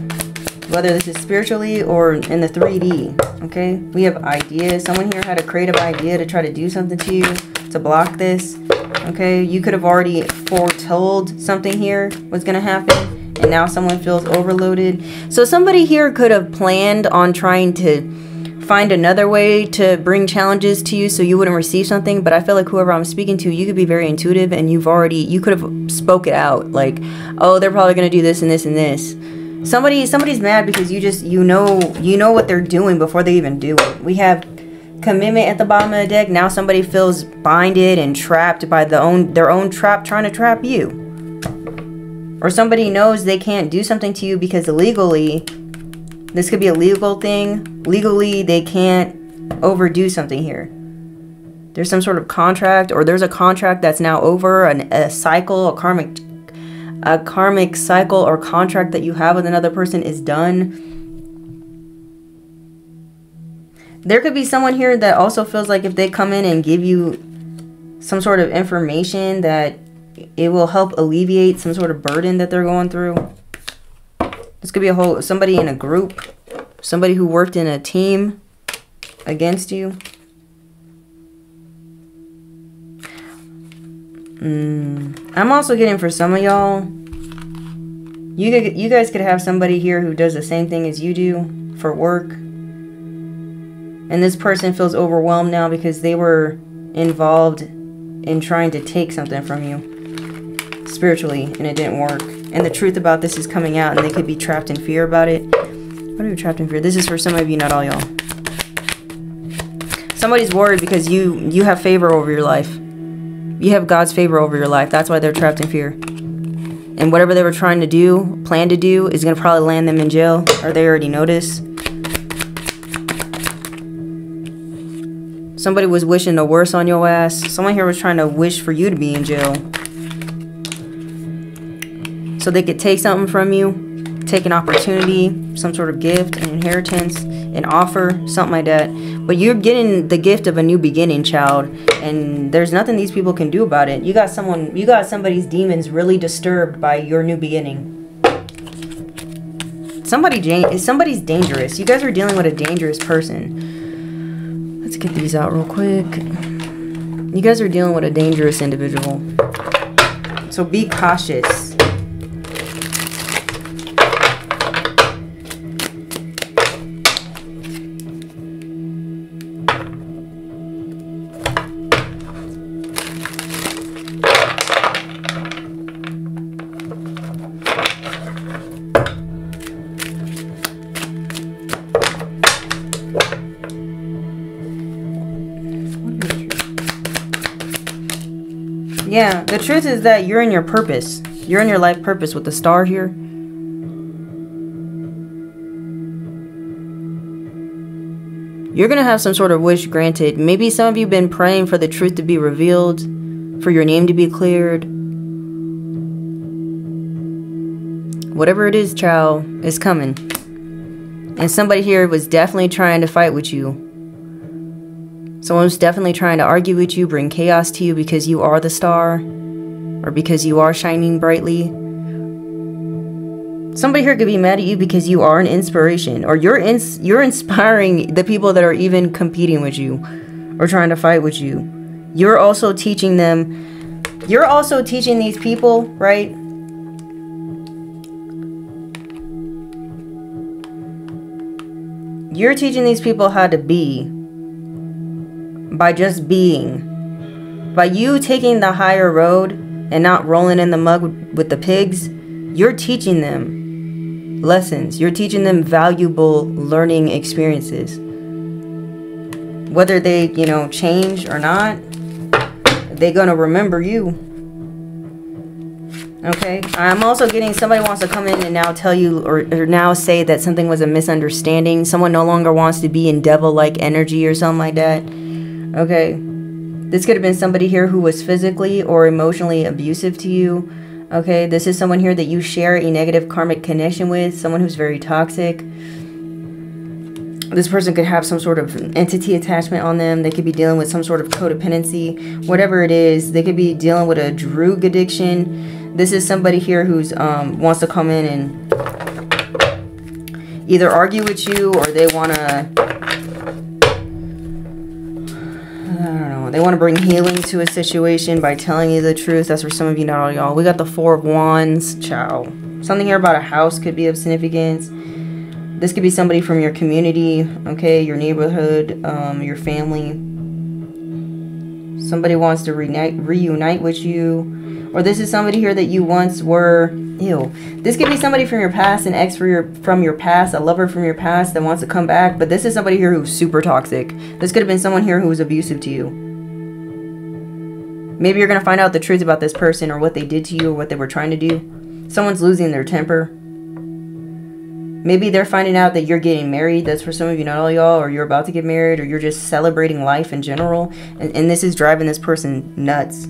Whether this is spiritually or in the 3D. Okay? We have ideas. Someone here had a creative idea to try to do something to you, to block this. Okay, you could have already foretold something here was going to happen, and now someone feels overloaded. So somebody here could have planned on trying to find another way to bring challenges to you so you wouldn't receive something but i feel like whoever i'm speaking to you could be very intuitive and you've already you could have spoke it out like oh they're probably going to do this and this and this. Somebody somebody's mad because you just you know you know what they're doing before they even do it. We have commitment at the bottom of the deck, now somebody feels binded and trapped by the own their own trap trying to trap you. Or somebody knows they can't do something to you because legally, this could be a legal thing. Legally, they can't overdo something here. There's some sort of contract, or there's a contract that's now over, an, a cycle, a karmic, a karmic cycle or contract that you have with another person is done there could be someone here that also feels like if they come in and give you some sort of information that it will help alleviate some sort of burden that they're going through. This could be a whole somebody in a group, somebody who worked in a team against you. Mm. I'm also getting for some of y'all. You you guys could have somebody here who does the same thing as you do for work and this mm-hmm. person feels overwhelmed now because they were involved in trying to take something from you spiritually and it didn't work. And the truth about this is coming out and they could be trapped in fear about it. What are you trapped in fear? This is for some of you, not all y'all. Somebody's worried because you you have favor over your life. You have God's favor over your life. That's why they're trapped in fear. And whatever they were trying to do, plan to do, is going to probably land them in jail. Or they already noticed. Somebody was wishing the worst on your ass. Someone here was trying to wish for you to be in jail. So they could take something from you, take an opportunity, some sort of gift, an inheritance, an offer, something like that. But you're getting the gift of a new beginning, child, and there's nothing these people can do about it. You got someone, you got somebody's demons really disturbed by your new beginning. Somebody, somebody's dangerous. You guys are dealing with a dangerous person. Let's get these out real quick. You guys are dealing with a dangerous individual. So be cautious. The truth is that you're in your purpose. You're in your life purpose with the star here. You're going to have some sort of wish granted. Maybe some of you have been praying for the truth to be revealed, for your name to be cleared. Whatever it is, child, it's coming. And somebody here was definitely trying to fight with you. Someone was definitely trying to argue with you, bring chaos to you because you are the star or because you are shining brightly. Somebody here could be mad at you because you are an inspiration, or you're ins- you're inspiring the people that are even competing with you, or trying to fight with you. You're also teaching them. You're also teaching these people, right? You're teaching these people how to be by just being. By you taking the higher road and not rolling in the mud with the pigs, you're teaching them lessons. You're teaching them valuable learning experiences. Whether they, you know, change or not, they're going to remember you. Okay. I'm also getting somebody wants to come in and now tell you or, or now say that something was a misunderstanding. Someone no longer wants to be in devil like energy or something like that. Okay. This could have been somebody here who was physically or emotionally abusive to you. Okay. This is someone here that you share a negative karmic connection with, someone who's very toxic this person could have some sort of entity attachment on them. They could be dealing with some sort of codependency, whatever it is. They could be dealing with a drug addiction. This is somebody here who's um, wants to come in and either argue with you or they want to know. They want to bring healing to a situation by telling you the truth. That's for some of you, not all y'all. We got the Four of Wands. Ciao. Something here about a house could be of significance. This could be somebody from your community, okay, your neighborhood, um, your family. Somebody wants to reunite, reunite with you or this is somebody here that you once were, ew. This could be somebody from your past, an ex for your, from your past, a lover from your past that wants to come back. But this is somebody here who's super toxic. This could have been someone here who was abusive to you. Maybe you're going to find out the truth about this person or what they did to you or what they were trying to do. Someone's losing their temper. Maybe they're finding out that you're getting married. That's for some of you, not all y'all, or you're about to get married, or you're just celebrating life in general. And, and this is driving this person nuts.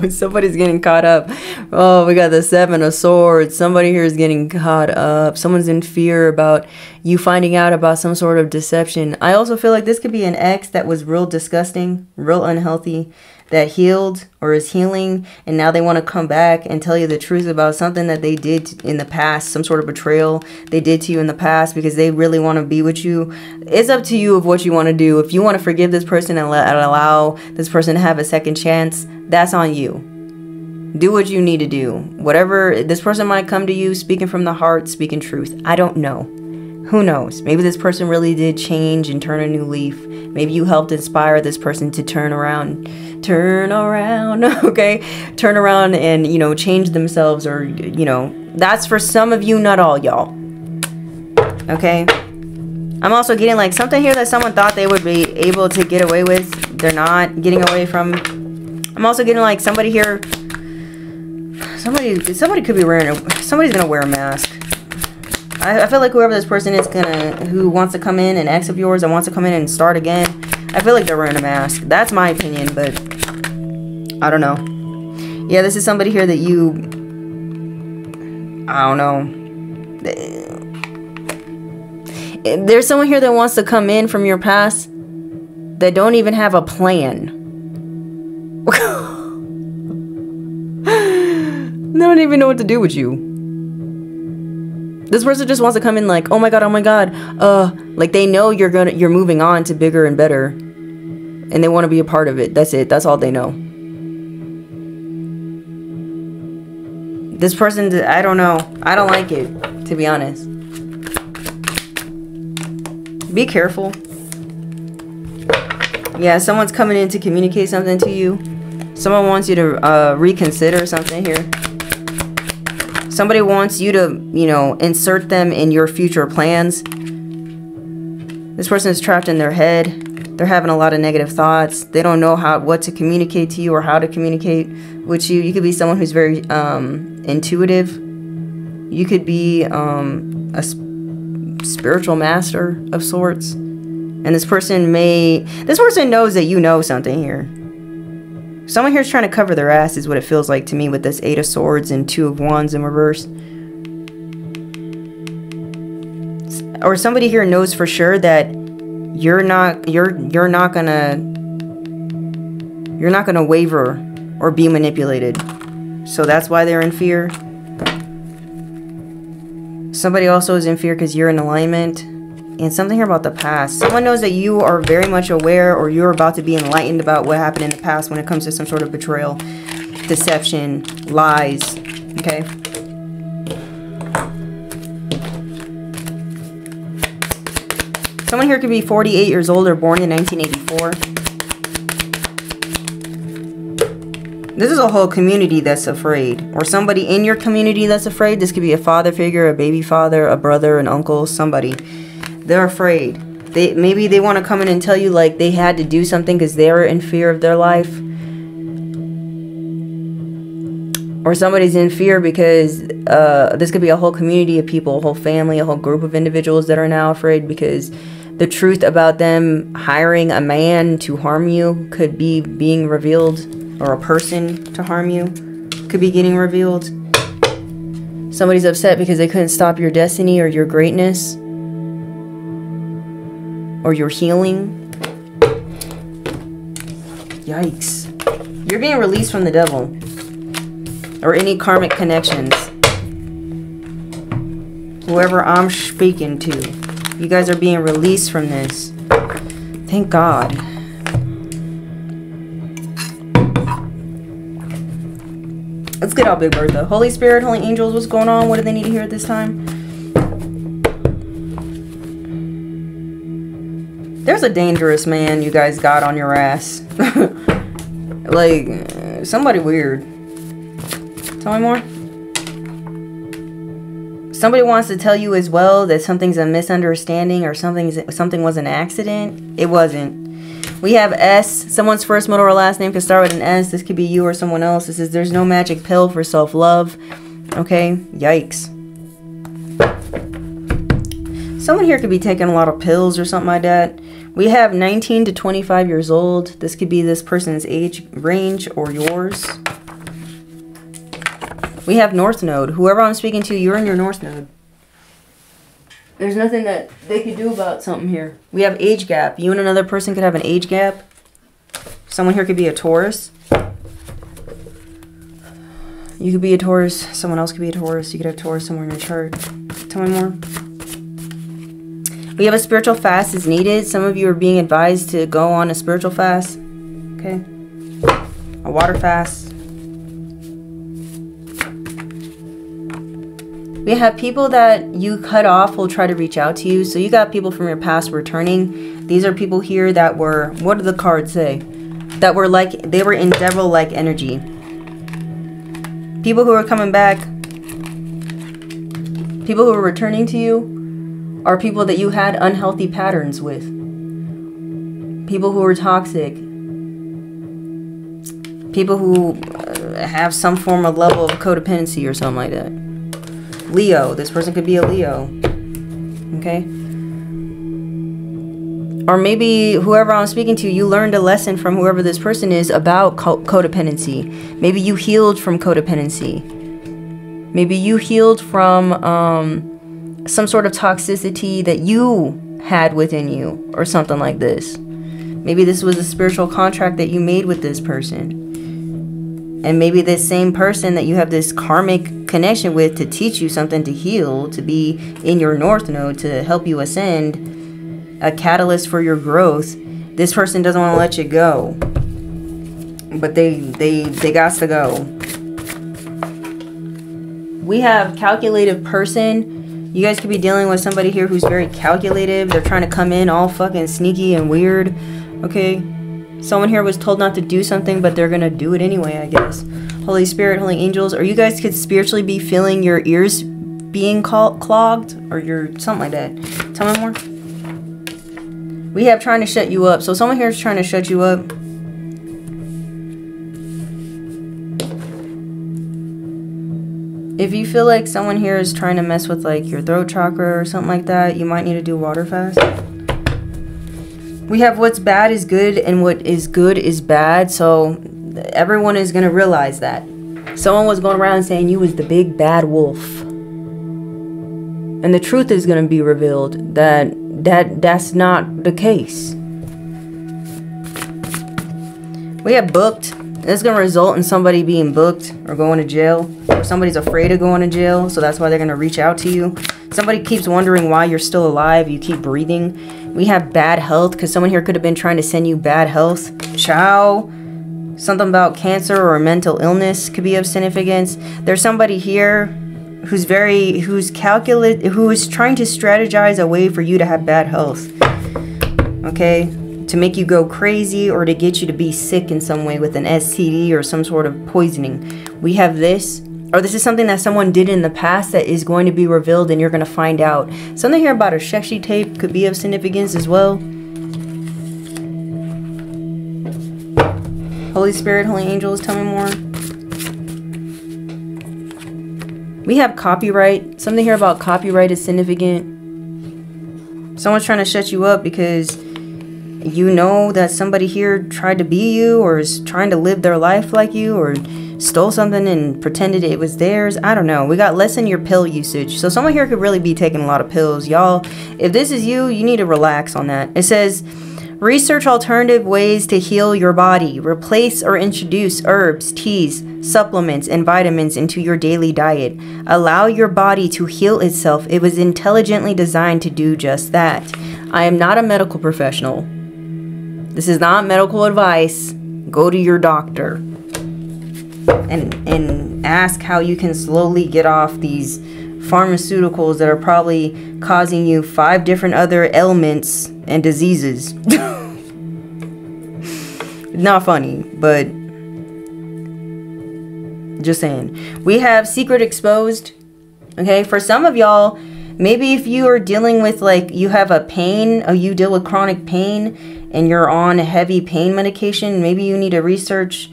Somebody's getting caught up. Oh, we got the Seven of Swords. Somebody here is getting caught up. Someone's in fear about you finding out about some sort of deception. I also feel like this could be an ex that was real disgusting, real unhealthy, that healed or is healing, and now they want to come back and tell you the truth about something that they did in the past, some sort of betrayal they did to you in the past because they really want to be with you. It's up to you of what you want to do. If you want to forgive this person and let, allow this person to have a second chance, that's on you. Do what you need to do. Whatever, this person might come to you speaking from the heart, speaking truth. I don't know. Who knows? Maybe this person really did change and turn a new leaf. Maybe you helped inspire this person to turn around. Turn around, okay? Turn around and, you know, change themselves or, you know, that's for some of you, not all y'all. Okay? I'm also getting like something here that someone thought they would be able to get away with. They're not getting away from. I'm also getting like somebody here. Somebody, somebody could be wearing a, somebody's gonna wear a mask. I, I feel like whoever this person is gonna, who wants to come in and ex of yours and wants to come in and start again, I feel like they're wearing a mask. That's my opinion, but I don't know. Yeah, this is somebody here that you, I don't know. There's someone here that wants to come in from your past that don't even have a plan. they don't even know what to do with you. This person just wants to come in like, oh my god, oh my god, uh, like they know you're gonna, you're moving on to bigger and better, and they want to be a part of it. That's it. That's all they know. This person, I don't know. I don't like it, to be honest. Be careful. Yeah, someone's coming in to communicate something to you. Someone wants you to uh, reconsider something here. Somebody wants you to, you know, insert them in your future plans. This person is trapped in their head. They're having a lot of negative thoughts. They don't know how what to communicate to you or how to communicate with you. You could be someone who's very um, intuitive. You could be um, a sp- spiritual master of sorts. And this person may. This person knows that you know something here. Someone here is trying to cover their ass, is what it feels like to me with this Eight of Swords and Two of Wands in reverse. Or somebody here knows for sure that you're not you're you're not gonna you're not gonna waver or be manipulated. So that's why they're in fear. Somebody also is in fear because you're in alignment. And something here about the past. Someone knows that you are very much aware or you're about to be enlightened about what happened in the past when it comes to some sort of betrayal, deception, lies. Okay? Someone here could be 48 years old or born in 1984. This is a whole community that's afraid. Or somebody in your community that's afraid. This could be a father figure, a baby father, a brother, an uncle, somebody. They're afraid. They Maybe they want to come in and tell you like they had to do something because they were in fear of their life. Or somebody's in fear because uh, this could be a whole community of people, a whole family, a whole group of individuals that are now afraid because the truth about them hiring a man to harm you could be being revealed or a person to harm you could be getting revealed. Somebody's upset because they couldn't stop your destiny or your greatness or your healing. Yikes. You're being released from the devil or any karmic connections. Whoever I'm speaking to, you guys are being released from this. Thank God. Let's get out Big Bertha. Holy Spirit, Holy Angels, what's going on? What do they need to hear at this time? There's a dangerous man you guys got on your ass. like, somebody weird. Tell me more. Somebody wants to tell you as well that something's a misunderstanding or something's something was an accident. It wasn't. We have S. Someone's first, middle, or last name can start with an S. This could be you or someone else. This is there's no magic pill for self-love. Okay? Yikes. Someone here could be taking a lot of pills or something like that. We have 19 to 25 years old. This could be this person's age range or yours. We have North Node. Whoever I'm speaking to, you're in your North Node. There's nothing that they could do about something here. We have age gap. You and another person could have an age gap. Someone here could be a Taurus. You could be a Taurus. Someone else could be a Taurus. You could have Taurus somewhere in your chart. Tell me more. We have a spiritual fast is needed. Some of you are being advised to go on a spiritual fast. Okay. A water fast. We have people that you cut off will try to reach out to you. So you got people from your past returning. These are people here that were, what do the cards say? That were like, they were in devil like energy. People who are coming back, people who are returning to you, are people that you had unhealthy patterns with. People who are toxic. People who uh, have some form of level of codependency or something like that. Leo. This person could be a Leo. Okay? Or maybe whoever I'm speaking to, you learned a lesson from whoever this person is about co codependency. Maybe you healed from codependency. Maybe you healed from um, some sort of toxicity that you had within you, or something like this. Maybe this was a spiritual contract that you made with this person. And maybe this same person that you have this karmic connection with to teach you something to heal, to be in your north node, to help you ascend, a catalyst for your growth. This person doesn't want to let you go. But they they they got to go. We have calculative person. You guys could be dealing with somebody here who's very calculative. They're trying to come in all fucking sneaky and weird. Okay? Someone here was told not to do something, but they're gonna do it anyway, I guess. Holy Spirit, Holy Angels, or you guys could spiritually be feeling your ears being clogged, or your something like that. Tell me more. We have trying to shut you up. So someone here is trying to shut you up. If you feel like someone here is trying to mess with like your throat chakra or something like that, you might need to do water fast. We have what's bad is good and what is good is bad, so everyone is going to realize that. Someone was going around saying you was the big bad wolf. And the truth is going to be revealed that that that's not the case. We have booked. It's going to result in somebody being booked or going to jail. Or somebody's afraid of going to jail, so that's why they're going to reach out to you. Somebody keeps wondering why you're still alive. You keep breathing. We have bad health because someone here could have been trying to send you bad health. Ciao. Something about cancer or mental illness could be of significance. There's somebody here who's very who's calculate who is trying to strategize a way for you to have bad health. Okay? To make you go crazy or to get you to be sick in some way with an STD or some sort of poisoning. We have this or this is something that someone did in the past that is going to be revealed and you're going to find out. Something here about a Shekshi tape could be of significance as well. Holy Spirit, Holy Angels, tell me more. We have copyright. Something here about copyright is significant. Someone's trying to shut you up because you know that somebody here tried to be you or is trying to live their life like you or stole something and pretended it was theirs. I don't know. We got lessen your pill usage. So someone here could really be taking a lot of pills. Y'all, if this is you, you need to relax on that. It says, research alternative ways to heal your body. Replace or introduce herbs, teas, supplements, and vitamins into your daily diet. Allow your body to heal itself. It was intelligently designed to do just that. I am not a medical professional. This is not medical advice. Go to your doctor and and ask how you can slowly get off these pharmaceuticals that are probably causing you five different other ailments and diseases. Not funny, but just saying. We have secret exposed. Okay, for some of y'all, maybe if you are dealing with like you have a pain or you deal with chronic pain and you're on heavy pain medication, maybe you need to research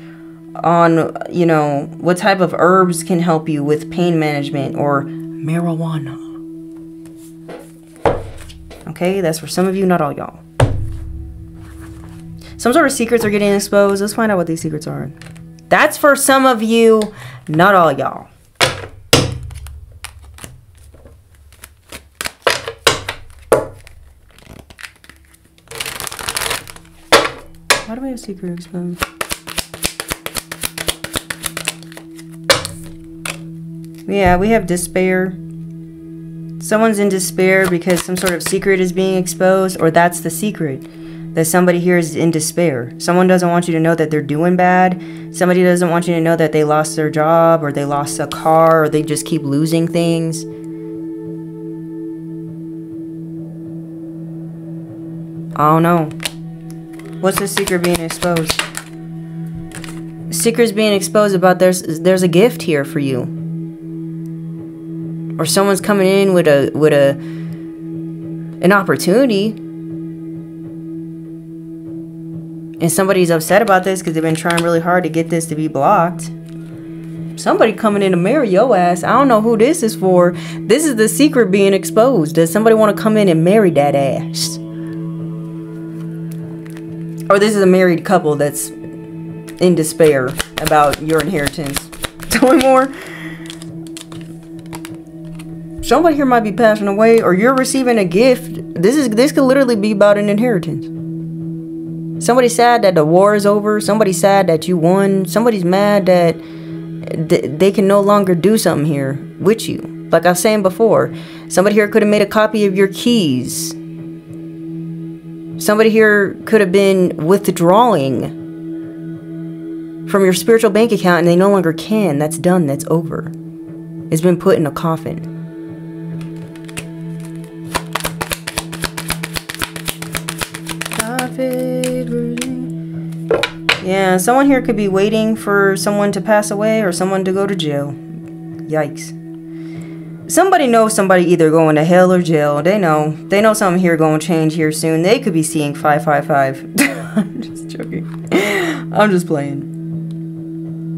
on, you know, what type of herbs can help you with pain management or marijuana. Okay, that's for some of you, not all y'all. Some sort of secrets are getting exposed. Let's find out what these secrets are. That's for some of you, not all y'all. Why do I have secret exposed? Yeah, we have despair. Someone's in despair because some sort of secret is being exposed, or that's the secret. That somebody here is in despair. Someone doesn't want you to know that they're doing bad. Somebody doesn't want you to know that they lost their job, or they lost a car, or they just keep losing things. I don't know. What's the secret being exposed? Secret's being exposed about there's there's a gift here for you. Or someone's coming in with a with a an opportunity. And somebody's upset about this because they've been trying really hard to get this to be blocked. Somebody coming in to marry your ass. I don't know who this is for. This is the secret being exposed. Does somebody want to come in and marry that ass or this is a married couple that's in despair about your inheritance tell me more somebody here might be passing away or you're receiving a gift. This is this could literally be about an inheritance. Somebody's sad that the war is over. Somebody's sad that you won. Somebody's mad that th- they can no longer do something here with you. Like I was saying before, somebody here could have made a copy of your keys. Somebody here could have been withdrawing from your spiritual bank account and they no longer can. That's done. That's over. It's been put in a coffin. Yeah, someone here could be waiting for someone to pass away or someone to go to jail. Yikes. Somebody knows somebody either going to hell or jail. They know. They know something here going to change here soon. They could be seeing 555. I'm just joking. I'm just playing.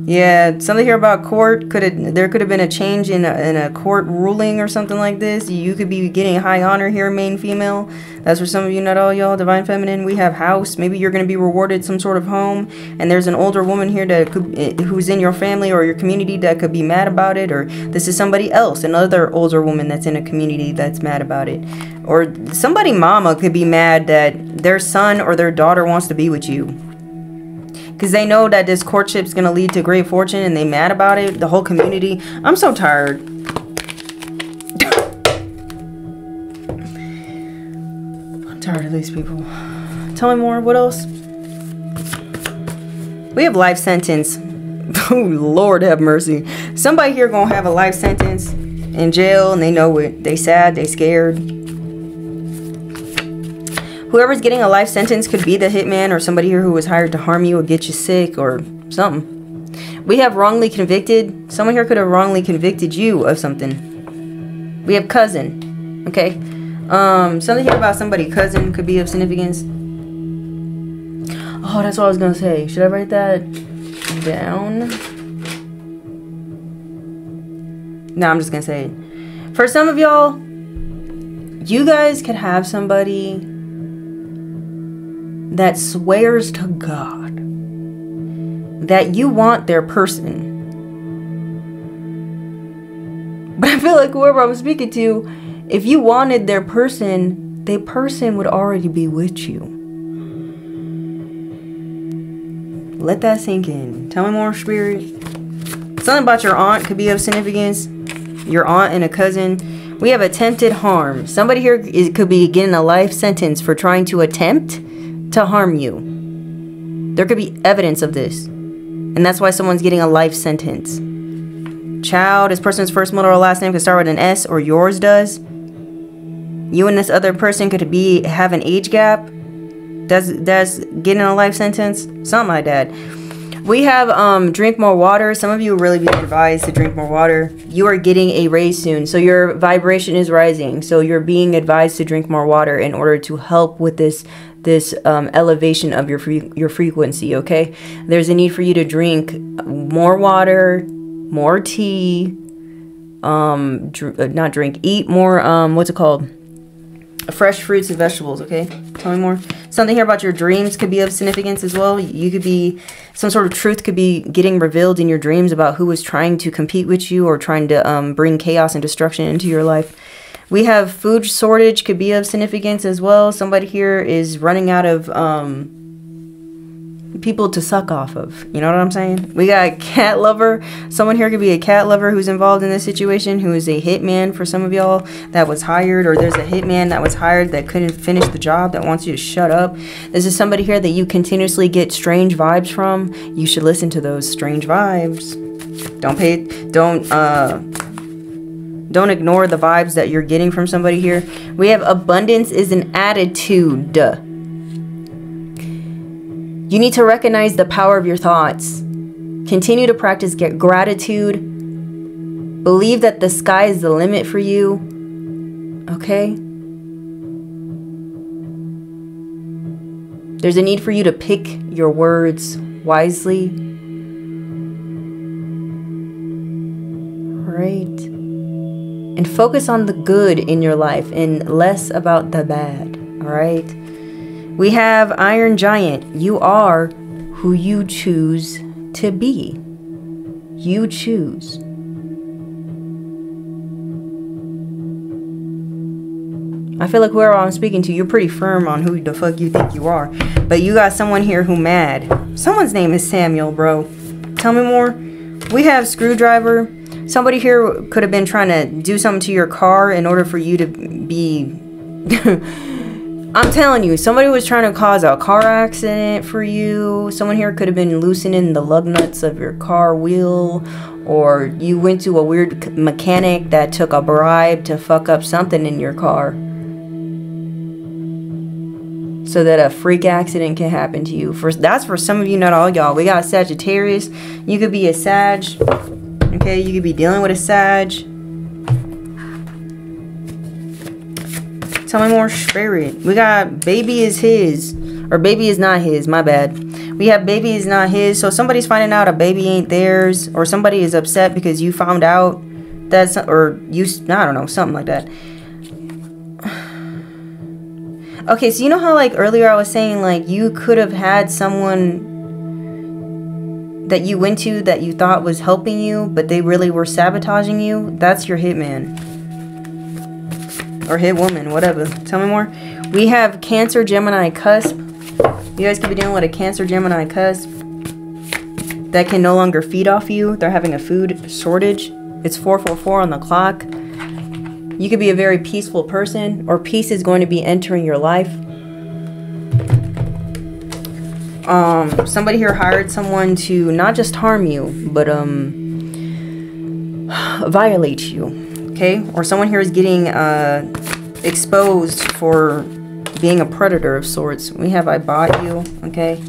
Yeah, something here about court. Could it? There could have been a change in a, in a court ruling or something like this. You could be getting high honor here, main female. That's for some of you, not all y'all. Divine feminine. We have house. Maybe you're gonna be rewarded some sort of home, and there's an older woman here that could, eh, who's in your family or your community that could be mad about it, or this is somebody else, another older woman that's in a community that's mad about it, or somebody mama could be mad that their son or their daughter wants to be with you because they know that this courtship is going to lead to great fortune and they mad about it the whole community. I'm so tired. I'm tired of these people. Tell me more what else? We have life sentence. Oh lord have mercy. Somebody here gonna have a life sentence in jail and they know it. They sad they scared Whoever's getting a life sentence could be the hitman or somebody here who was hired to harm you or get you sick or something. We have wrongly convicted. Someone here could have wrongly convicted you of something. We have cousin. Okay. Um, something here about somebody cousin could be of significance. Oh, that's what I was gonna say. Should I write that down? No, I'm just gonna say it. For some of y'all, you guys could have somebody that swears to God that you want their person. But I feel like whoever I'm speaking to, if you wanted their person, their person would already be with you. Let that sink in. Tell me more, spirit. Something about your aunt could be of significance. Your aunt and a cousin. We have attempted harm. Somebody here is, could be getting a life sentence for trying to attempt to harm you. There could be evidence of this. And that's why someone's getting a life sentence. Child, this person's first middle or last name could start with an S or yours does. You and this other person could be have an age gap. Does does getting a life sentence? Something like that. We have um, drink more water. Some of you really be advised to drink more water. You are getting a raise soon, so your vibration is rising. So you're being advised to drink more water in order to help with this this um, elevation of your fre- your frequency. Okay, there's a need for you to drink more water, more tea, um, dr- uh, not drink, eat more. Um, what's it called? Fresh fruits and vegetables. Okay, tell me more. Something here about your dreams could be of significance as well. You could be some sort of truth could be getting revealed in your dreams about who is trying to compete with you or trying to um, bring chaos and destruction into your life. We have food shortage could be of significance as well. Somebody here is running out of um, people to suck off of. You know what I'm saying? We got cat lover. Someone here could be a cat lover who's involved in this situation, who is a hitman for some of y'all that was hired, or there's a hitman that was hired that couldn't finish the job that wants you to shut up. This is somebody here that you continuously get strange vibes from. You should listen to those strange vibes. Don't pay. Don't uh don't ignore the vibes that you're getting from somebody here. We have abundance is an attitude. You need to recognize the power of your thoughts. Continue to practice get gratitude. Believe that the sky is the limit for you. Okay? There's a need for you to pick your words wisely. Right? And focus on the good in your life and less about the bad. All right. We have Iron Giant. You are who you choose to be. You choose. I feel like whoever I'm speaking to, you're pretty firm on who the fuck you think you are. But you got someone here who mad. Someone's name is Samuel, bro. Tell me more. We have Screwdriver. Somebody here could have been trying to do something to your car in order for you to be. I'm telling you, somebody was trying to cause a car accident for you. Someone here could have been loosening the lug nuts of your car wheel. Or you went to a weird mechanic that took a bribe to fuck up something in your car. So that a freak accident can happen to you. For That's for some of you, not all y'all. We got Sagittarius. You could be a Sag Okay, you could be dealing with a Sag. Tell me more spirit. We got baby is his. Or baby is not his, my bad. We have baby is not his, so somebody's finding out a baby ain't theirs, or somebody is upset because you found out that's, or you, I don't know, something like that. Okay, so you know how like earlier I was saying like you could have had someone that you went to that you thought was helping you, but they really were sabotaging you? That's your hitman. Or hit woman, whatever. Tell me more. We have Cancer Gemini cusp. You guys could be dealing with a Cancer Gemini cusp that can no longer feed off you. They're having a food shortage. It's 444 on the clock. You could be a very peaceful person, or peace is going to be entering your life. Um, somebody here hired someone to not just harm you, but um, violate you. Okay, or someone here is getting uh, exposed for being a predator of sorts. We have I bought you. Okay.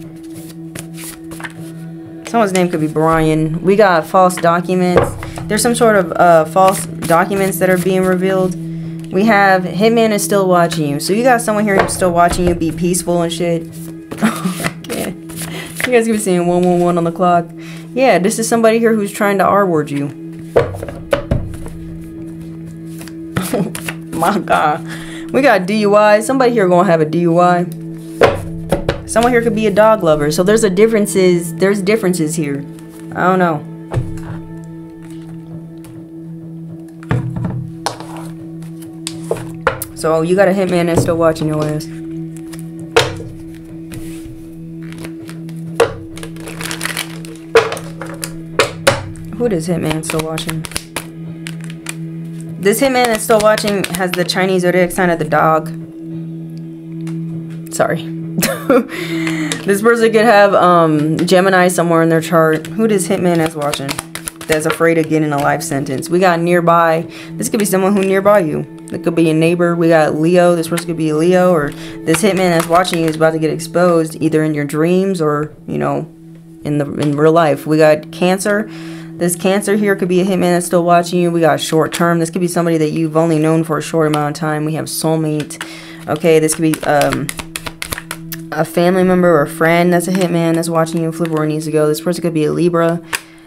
Someone's name could be Brian. We got false documents. There's some sort of uh, false documents that are being revealed. We have Hitman is still watching you. So you got someone here who's still watching you be peaceful and shit. You guys keep seeing 111 on the clock. Yeah, this is somebody here who's trying to R-word you. My god. We got DUI. Somebody here gonna have a DUI. Someone here could be a dog lover. So there's a differences. There's differences here. I don't know. So you got a hitman that's still watching your ass. Who does Hitman still watching? This Hitman that's still watching has the Chinese zodiac sign of the dog. Sorry. this person could have um, Gemini somewhere in their chart. Who does Hitman is watching? That's afraid of getting a life sentence. We got nearby. This could be someone who nearby you. It could be a neighbor. We got Leo. This person could be a Leo. Or this hitman that's watching is about to get exposed either in your dreams or, you know, in the in real life. We got Cancer. This cancer here could be a hitman that's still watching you. We got short term. This could be somebody that you've only known for a short amount of time. We have soulmate. Okay, this could be um, a family member or a friend that's a hitman that's watching you. Flip where it needs to go. This person could be a Libra.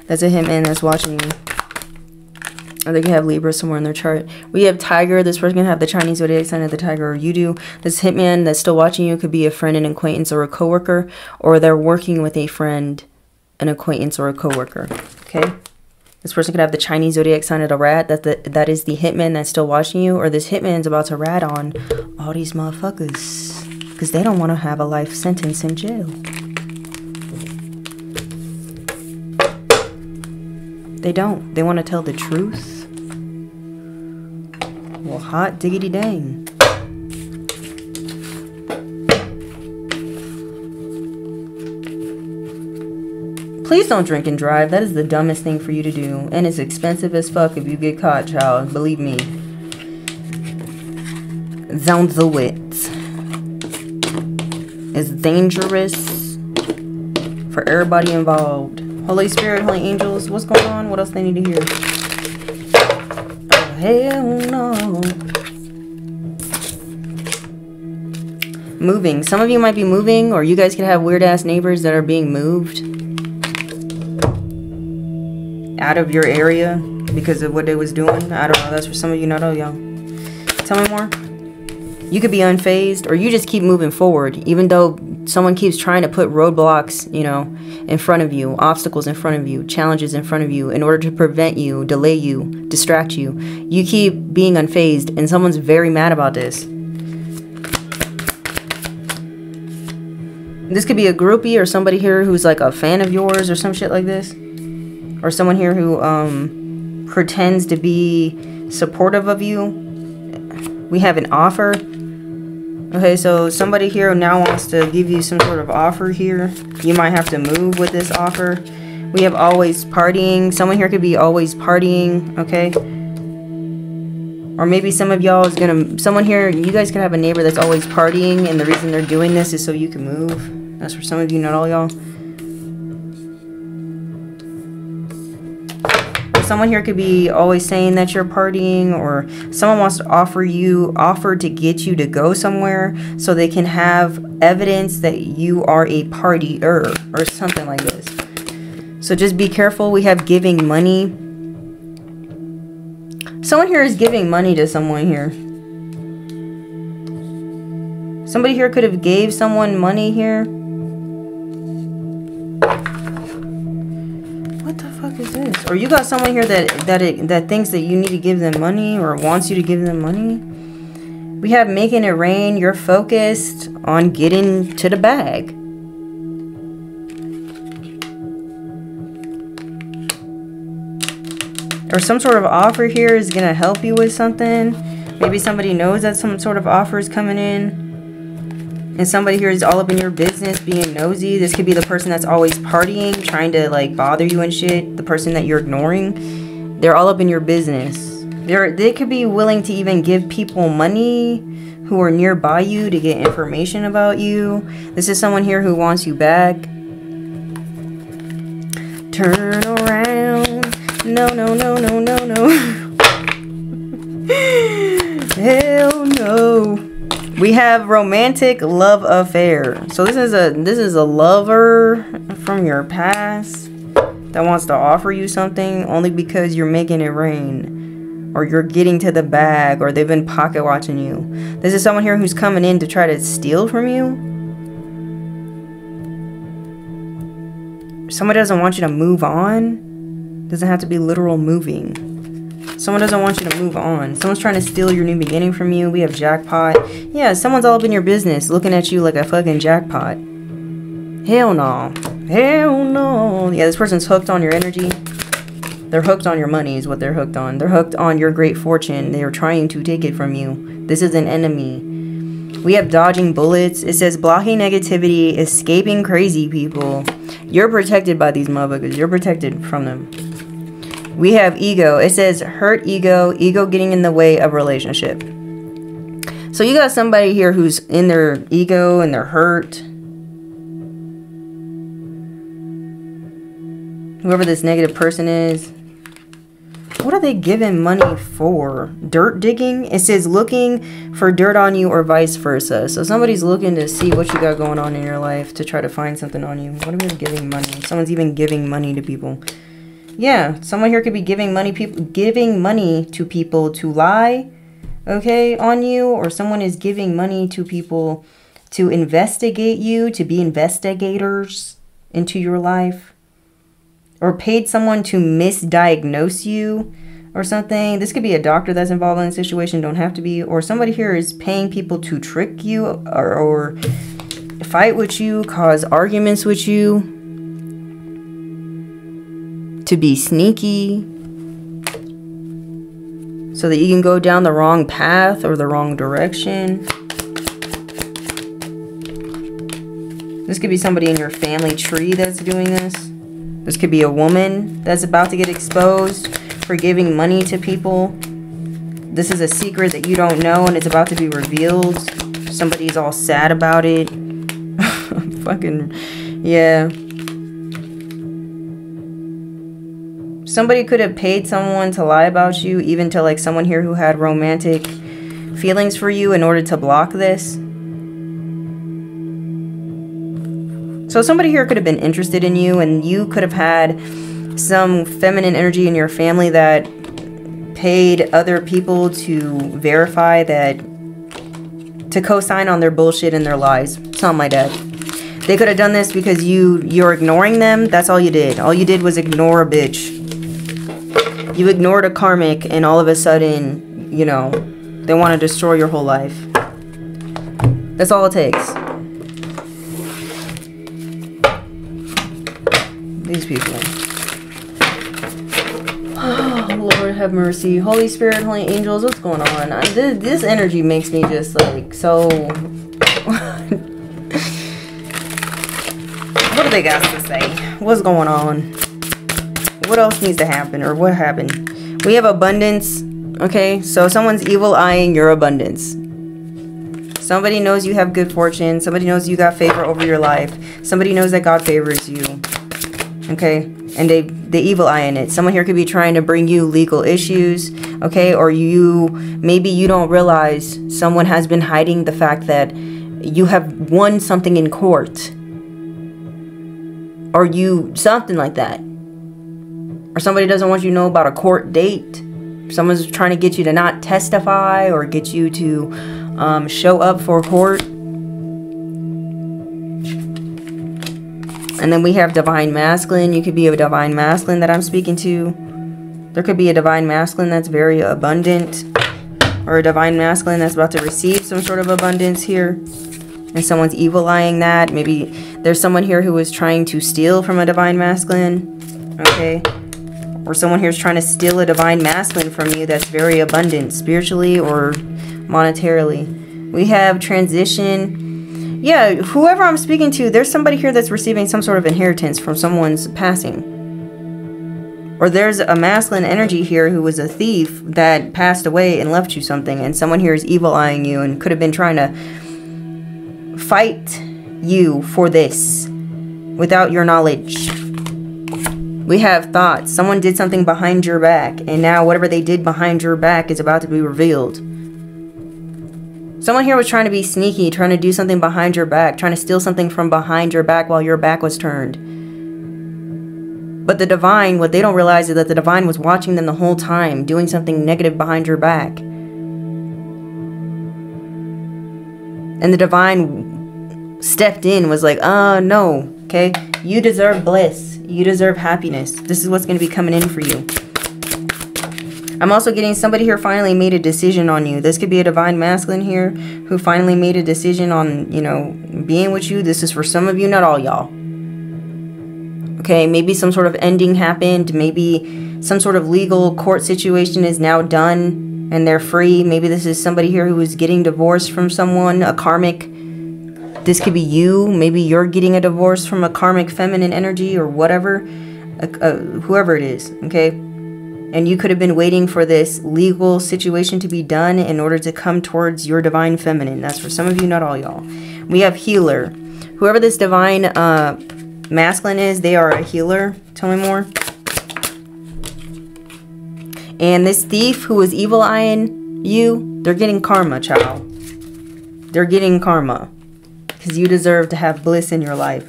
That's a hitman that's watching you. Or they could have Libra somewhere in their chart. We have Tiger. This person can have the Chinese zodiac sign of the Tiger, or you do. This hitman that's still watching you could be a friend, an acquaintance, or a coworker, or they're working with a friend, an acquaintance, or a coworker. Okay. This person could have the Chinese zodiac sign of the rat. That the that is the hitman that's still watching you, or this hitman's about to rat on all these motherfuckers because they don't want to have a life sentence in jail. They don't. They want to tell the truth. Well, hot diggity dang. Please don't drink and drive. That is the dumbest thing for you to do. And it's expensive as fuck if you get caught, child. Believe me. The wit. It's dangerous for everybody involved. Holy Spirit, Holy Angels, what's going on? What else they need to hear? Oh, hell no. Moving. Some of you might be moving, or you guys could have weird ass neighbors that are being moved out of your area because of what they was doing. I don't know. That's for some of you not all young. Tell me more. You could be unfazed or you just keep moving forward even though someone keeps trying to put roadblocks, you know, in front of you, obstacles in front of you, challenges in front of you in order to prevent you, delay you, distract you. You keep being unfazed and someone's very mad about this. This could be a groupie or somebody here who's like a fan of yours or some shit like this or someone here who um, pretends to be supportive of you. We have an offer. Okay, so somebody here now wants to give you some sort of offer here. You might have to move with this offer. We have always partying. Someone here could be always partying, okay? Or maybe some of y'all is gonna, someone here, you guys can have a neighbor that's always partying and the reason they're doing this is so you can move. That's for some of you, not all y'all. Someone here could be always saying that you're partying or someone wants to offer you offer to get you to go somewhere so they can have evidence that you are a partier or something like this. So just be careful. We have giving money. Someone here is giving money to someone here. Somebody here could have gave someone money here. Or you got someone here that that it, that thinks that you need to give them money or wants you to give them money. We have making it rain. You're focused on getting to the bag. Or some sort of offer here is going to help you with something. Maybe somebody knows that some sort of offer is coming in and somebody here is all up in your business being nosy. This could be the person that's always partying trying to like bother you and shit. The person that you're ignoring. They're all up in your business. They're they could be willing to even give people money who are nearby you to get information about you. This is someone here who wants you back. Turn around. No no no no no no. Hell no we have romantic love affair. So this is a this is a lover from your past that wants to offer you something only because you're making it rain or you're getting to the bag or they've been pocket watching you. This is someone here who's coming in to try to steal from you. Someone doesn't want you to move on. Doesn't have to be literal moving. Someone doesn't want you to move on. Someone's trying to steal your new beginning from you. We have jackpot. Yeah, someone's all up in your business looking at you like a fucking jackpot. Hell no. Hell no. Yeah, this person's hooked on your energy. They're hooked on your money is what they're hooked on. They're hooked on your great fortune. They are trying to take it from you. This is an enemy. We have dodging bullets. It says blocking negativity, escaping crazy people. You're protected by these motherfuckers. You're protected from them. We have ego. It says hurt ego, ego getting in the way of relationship. So you got somebody here who's in their ego and they're hurt. Whoever this negative person is. What are they giving money for? Dirt digging? It says looking for dirt on you or vice versa. So somebody's looking to see what you got going on in your life to try to find something on you. What are we giving money? Someone's even giving money to people. Yeah, someone here could be giving money people giving money to people to lie, okay, on you or someone is giving money to people to investigate you, to be investigators into your life or paid someone to misdiagnose you or something. This could be a doctor that's involved in the situation, don't have to be. Or somebody here is paying people to trick you or, or fight with you, cause arguments with you to be sneaky so that you can go down the wrong path or the wrong direction. This could be somebody in your family tree that's doing this. This could be a woman that's about to get exposed for giving money to people. This is a secret that you don't know and it's about to be revealed. Somebody's all sad about it. Fucking, yeah. Somebody could have paid someone to lie about you, even to like someone here who had romantic feelings for you in order to block this. So somebody here could have been interested in you and you could have had some feminine energy in your family that paid other people to verify that to co-sign on their bullshit and their lies. Something my dad. They could have done this because you you're ignoring them. That's all you did. All you did was ignore a bitch you ignored a karmic and all of a sudden, you know, they want to destroy your whole life. That's all it takes. These people. Oh, Lord have mercy. Holy Spirit, Holy Angels, what's going on? I, this, this energy makes me just like so... what do they got to say? What's going on? What else needs to happen or what happened? We have abundance. Okay, so someone's evil eyeing your abundance. Somebody knows you have good fortune. Somebody knows you got favor over your life. Somebody knows that God favors you. Okay? and they the evil eye in it. Someone here could be trying to bring you legal issues, okay? Or you maybe you don't realize someone has been hiding the fact that you have won something in court. Or you something like that. Or somebody doesn't want you to know about a court date. Someone's trying to get you to not testify or get you to um, show up for court. And then we have divine masculine. You could be a divine masculine that I'm speaking to. There could be a divine masculine that's very abundant. Or a divine masculine that's about to receive some sort of abundance here. And someone's evil eyeing that. Maybe there's someone here who is trying to steal from a divine masculine. Okay. Or someone here is trying to steal a divine masculine from you that's very abundant spiritually or monetarily. We have transition yeah, whoever I'm speaking to, there's somebody here that's receiving some sort of inheritance from someone's passing. Or there's a masculine energy here who was a thief that passed away and left you something, and someone here is evil eyeing you and could have been trying to fight you for this without your knowledge. We have thoughts. Someone did something behind your back, and now whatever they did behind your back is about to be revealed. Someone here was trying to be sneaky, trying to do something behind your back, trying to steal something from behind your back while your back was turned. But the divine, what they don't realize is that the divine was watching them the whole time, doing something negative behind your back. And the divine stepped in, was like, oh no, okay? You deserve bliss. You deserve happiness. This is what's going to be coming in for you. I'm also getting somebody here finally made a decision on you. This could be a divine masculine here who finally made a decision on, you know, being with you. This is for some of you, not all y'all. Okay, maybe some sort of ending happened. Maybe some sort of legal court situation is now done and they're free. Maybe this is somebody here who is getting divorced from someone, a karmic. This could be you. Maybe you're getting a divorce from a karmic feminine energy or whatever. whoever it is, okay? And you could have been waiting for this legal situation to be done in order to come towards your divine feminine. That's for some of you, not all y'all. We have healer. Whoever this divine uh, masculine is, they are a healer. Tell me more. And this thief who is evil eyeing you, they're getting karma, child. They're getting karma. Because you deserve to have bliss in your life.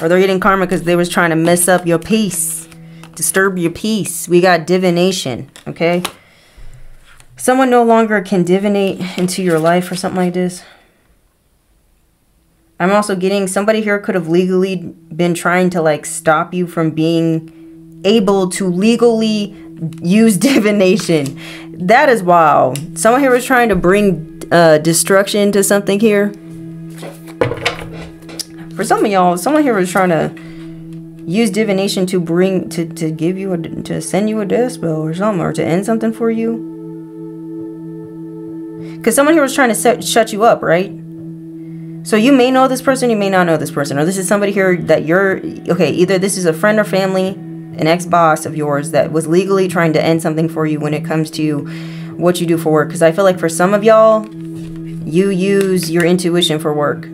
Or they're getting karma because they was trying to mess up your peace disturb your peace. We got divination, okay? Someone no longer can divinate into your life or something like this. I'm also getting somebody here could have legally been trying to like stop you from being able to legally use divination. That is wild. Someone here was trying to bring uh, destruction to something here. For some of y'all, someone here was trying to use divination to bring to to give you a to send you a death spell or something or to end something for you. Because someone here was trying to set, shut you up right? So you may know this person you may not know this person or this is somebody here that you're okay either this is a friend or family an ex-boss of yours that was legally trying to end something for you when it comes to what you do for work. Because i feel like for some of y'all you use your intuition for work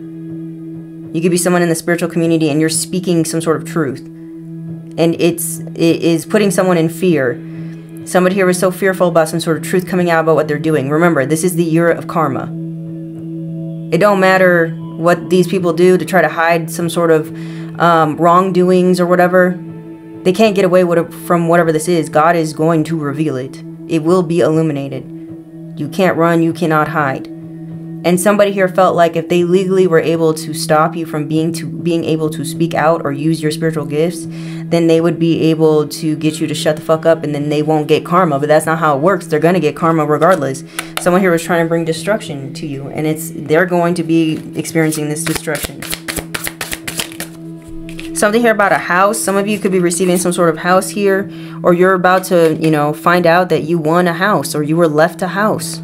you could be someone in the spiritual community and you're speaking some sort of truth. And it's it is putting someone in fear. Somebody here was so fearful about some sort of truth coming out about what they're doing. Remember, this is the year of karma. It don't matter what these people do to try to hide some sort of um, wrongdoings or whatever. They can't get away from whatever this is. God is going to reveal it. It will be illuminated. You can't run, you cannot hide. And somebody here felt like if they legally were able to stop you from being to being able to speak out or use your spiritual gifts, then they would be able to get you to shut the fuck up and then they won't get karma. But that's not how it works. They're gonna get karma regardless. Someone here was trying to bring destruction to you, and it's they're going to be experiencing this destruction. Something here about a house. Some of you could be receiving some sort of house here, or you're about to, you know, find out that you won a house or you were left a house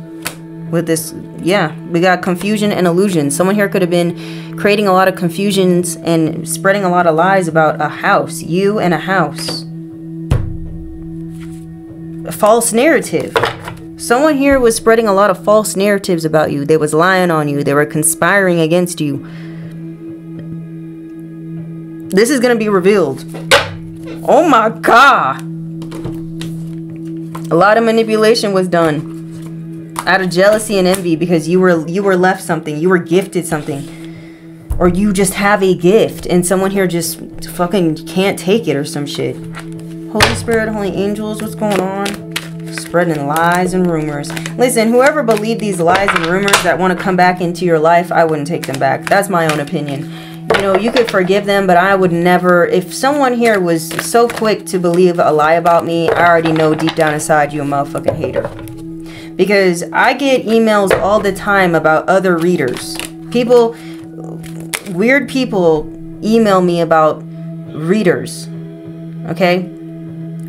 with this yeah we got confusion and illusion. Someone here could have been creating a lot of confusions and spreading a lot of lies about a house you and a house. A false narrative. Someone here was spreading a lot of false narratives about you. They was lying on you. They were conspiring against you. This is to be revealed. Oh my god. A lot of manipulation was done out of jealousy and envy because you were you were left something, you were gifted something. Or you just have a gift and someone here just fucking can't take it or some shit. Holy Spirit, Holy Angels, what's going on? Spreading lies and rumors. Listen, whoever believed these lies and rumors that want to come back into your life, I wouldn't take them back. That's my own opinion. You know, you could forgive them, but I would never. If someone here was so quick to believe a lie about me, I already know deep down inside you a motherfucking hater. Because I get emails all the time about other readers. People weird people email me about readers, okay?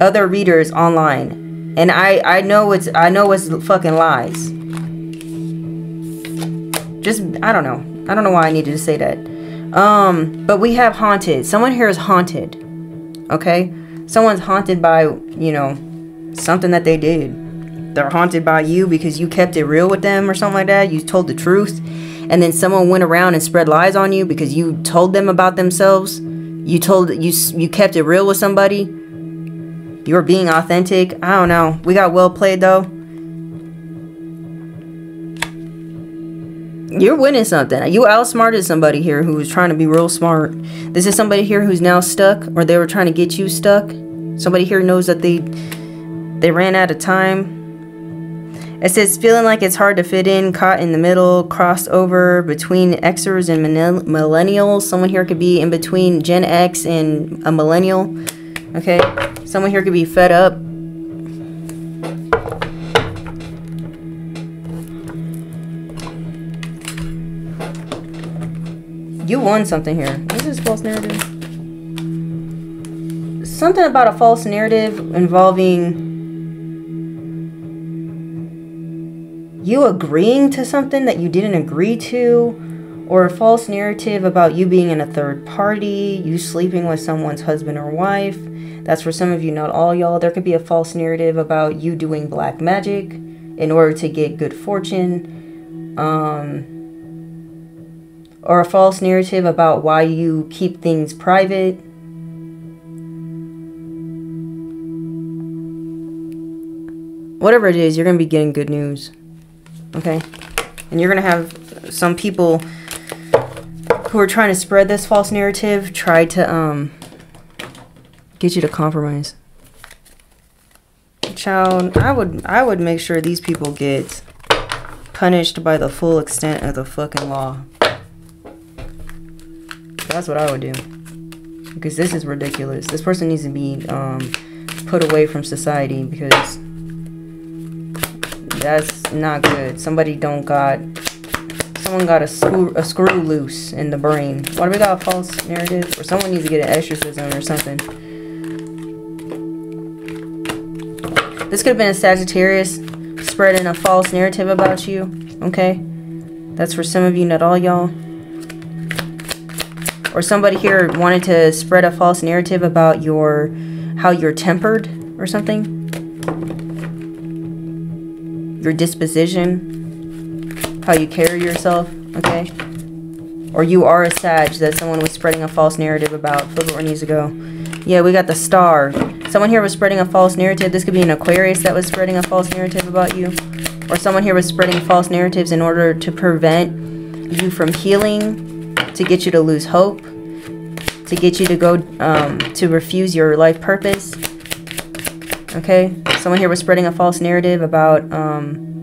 Other readers online. And I I know it's I know it's fucking lies. Just I don't know. I don't know why I needed to say that. Um, but we have haunted. Someone here is haunted. Okay? Someone's haunted by, you know, something that they did. They're haunted by you because you kept it real with them or something like that. You told the truth? And then someone went around and spread lies on you because you told them about themselves? You told you you kept it real with somebody? You were being authentic? I don't know. We got well played though. You're winning something. You outsmarted somebody here who was trying to be real smart. This is somebody here who's now stuck or they were trying to get you stuck? Somebody here knows that they they ran out of time it says feeling like it's hard to fit in, caught in the middle, crossed over between Xers and millennials. Someone here could be in between Gen X and a millennial. Okay, someone here could be fed up. You won something here. This is false narrative. Something about a false narrative involving you agreeing to something that you didn't agree to, or a false narrative about you being in a third party, you sleeping with someone's husband or wife. That's for some of you, not all y'all. There could be a false narrative about you doing black magic in order to get good fortune. Um, or a false narrative about why you keep things private. Whatever it is, you're going to be getting good news okay? And you're going to have some people who are trying to spread this false narrative try to um, get you to compromise. Child, I would I would make sure these people get punished by the full extent of the fucking law. That's what I would do. Because this is ridiculous. This person needs to be um, put away from society because that's not good. Somebody don't got someone got a screw a screw loose in the brain. Why do we got a false narrative? Or someone needs to get an exorcism or something. This could have been a Sagittarius spreading a false narrative about you. Okay? That's for some of you, not all y'all. Or somebody here wanted to spread a false narrative about your how you're tempered or something your disposition, how you carry yourself, okay? Or you are a Sag that someone was spreading a false narrative about. Flip it needs to go. Yeah, we got the star. Someone here was spreading a false narrative. This could be an Aquarius that was spreading a false narrative about you. Or someone here was spreading false narratives in order to prevent you from healing, to get you to lose hope, to get you to go, um, to refuse your life purpose. Okay? Someone here was spreading a false narrative about um,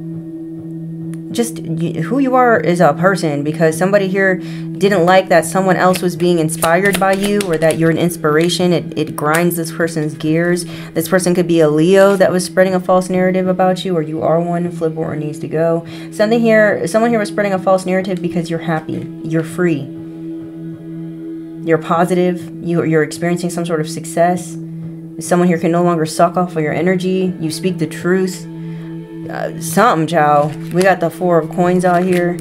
just who you are as a person because somebody here didn't like that someone else was being inspired by you or that you're an inspiration. It, it grinds this person's gears. This person could be a Leo that was spreading a false narrative about you or you are one and flip where needs to go. Something here, someone here was spreading a false narrative because you're happy. You're free. You're positive. You, you're experiencing some sort of success Someone here can no longer suck off of your energy. You speak the truth. Uh, something, Chow. We got the four of coins out here.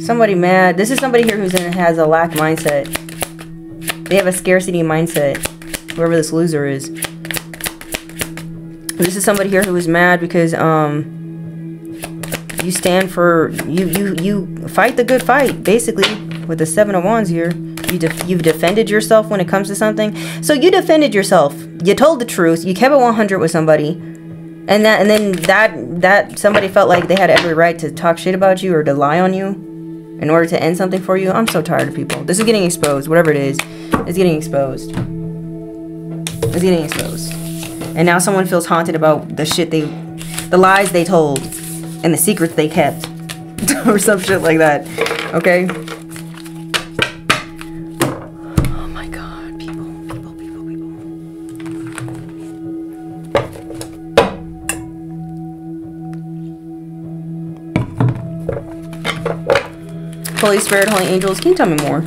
Somebody mad. This is somebody here who's in has a lack mindset. They have a scarcity mindset. Whoever this loser is. This is somebody here who is mad because um you stand for you you you fight the good fight basically with the seven of wands here You def- you've defended yourself when it comes to something. So you defended yourself. You told the truth. You kept it 100 with somebody, and that and then that that somebody felt like they had every right to talk shit about you or to lie on you in order to end something for you. I'm so tired of people. This is getting exposed. Whatever it is, it's getting exposed. It's getting exposed. And now someone feels haunted about the shit they, the lies they told, and the secrets they kept, or some shit like that. Okay. Holy Spirit, Holy Angels, can you tell me more?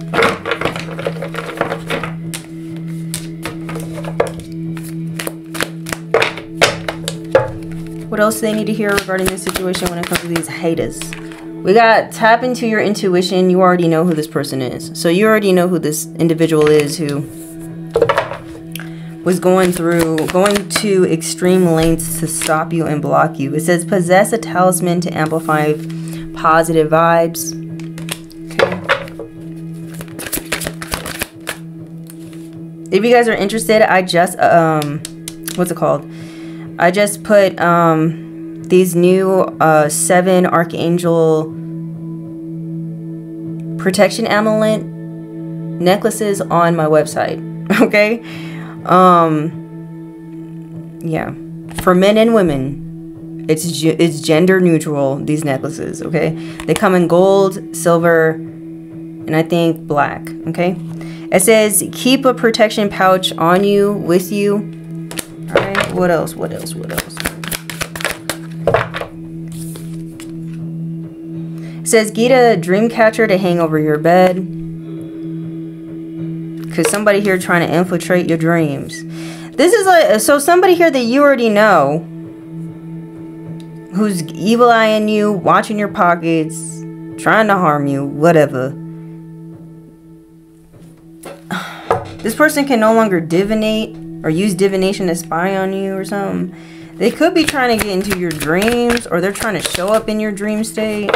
What else do they need to hear regarding this situation when it comes to these haters? We got tap into your intuition. You already know who this person is. So you already know who this individual is who was going through, going to extreme lengths to stop you and block you. It says possess a talisman to amplify positive vibes. If you guys are interested, I just, um, what's it called? I just put um, these new uh, seven Archangel protection amulet necklaces on my website. Okay, um, yeah, for men and women, it's it's gender neutral. These necklaces, okay, they come in gold, silver, and I think black. Okay, it says keep a protection pouch on you with you all right, what else? What else? What else? It says get a dream catcher to hang over your bed. Cause somebody here trying to infiltrate your dreams. This is like so somebody here that you already know who's evil eyeing you, watching your pockets, trying to harm you, whatever. This person can no longer divinate or use divination to spy on you or something. They could be trying to get into your dreams or they're trying to show up in your dream state.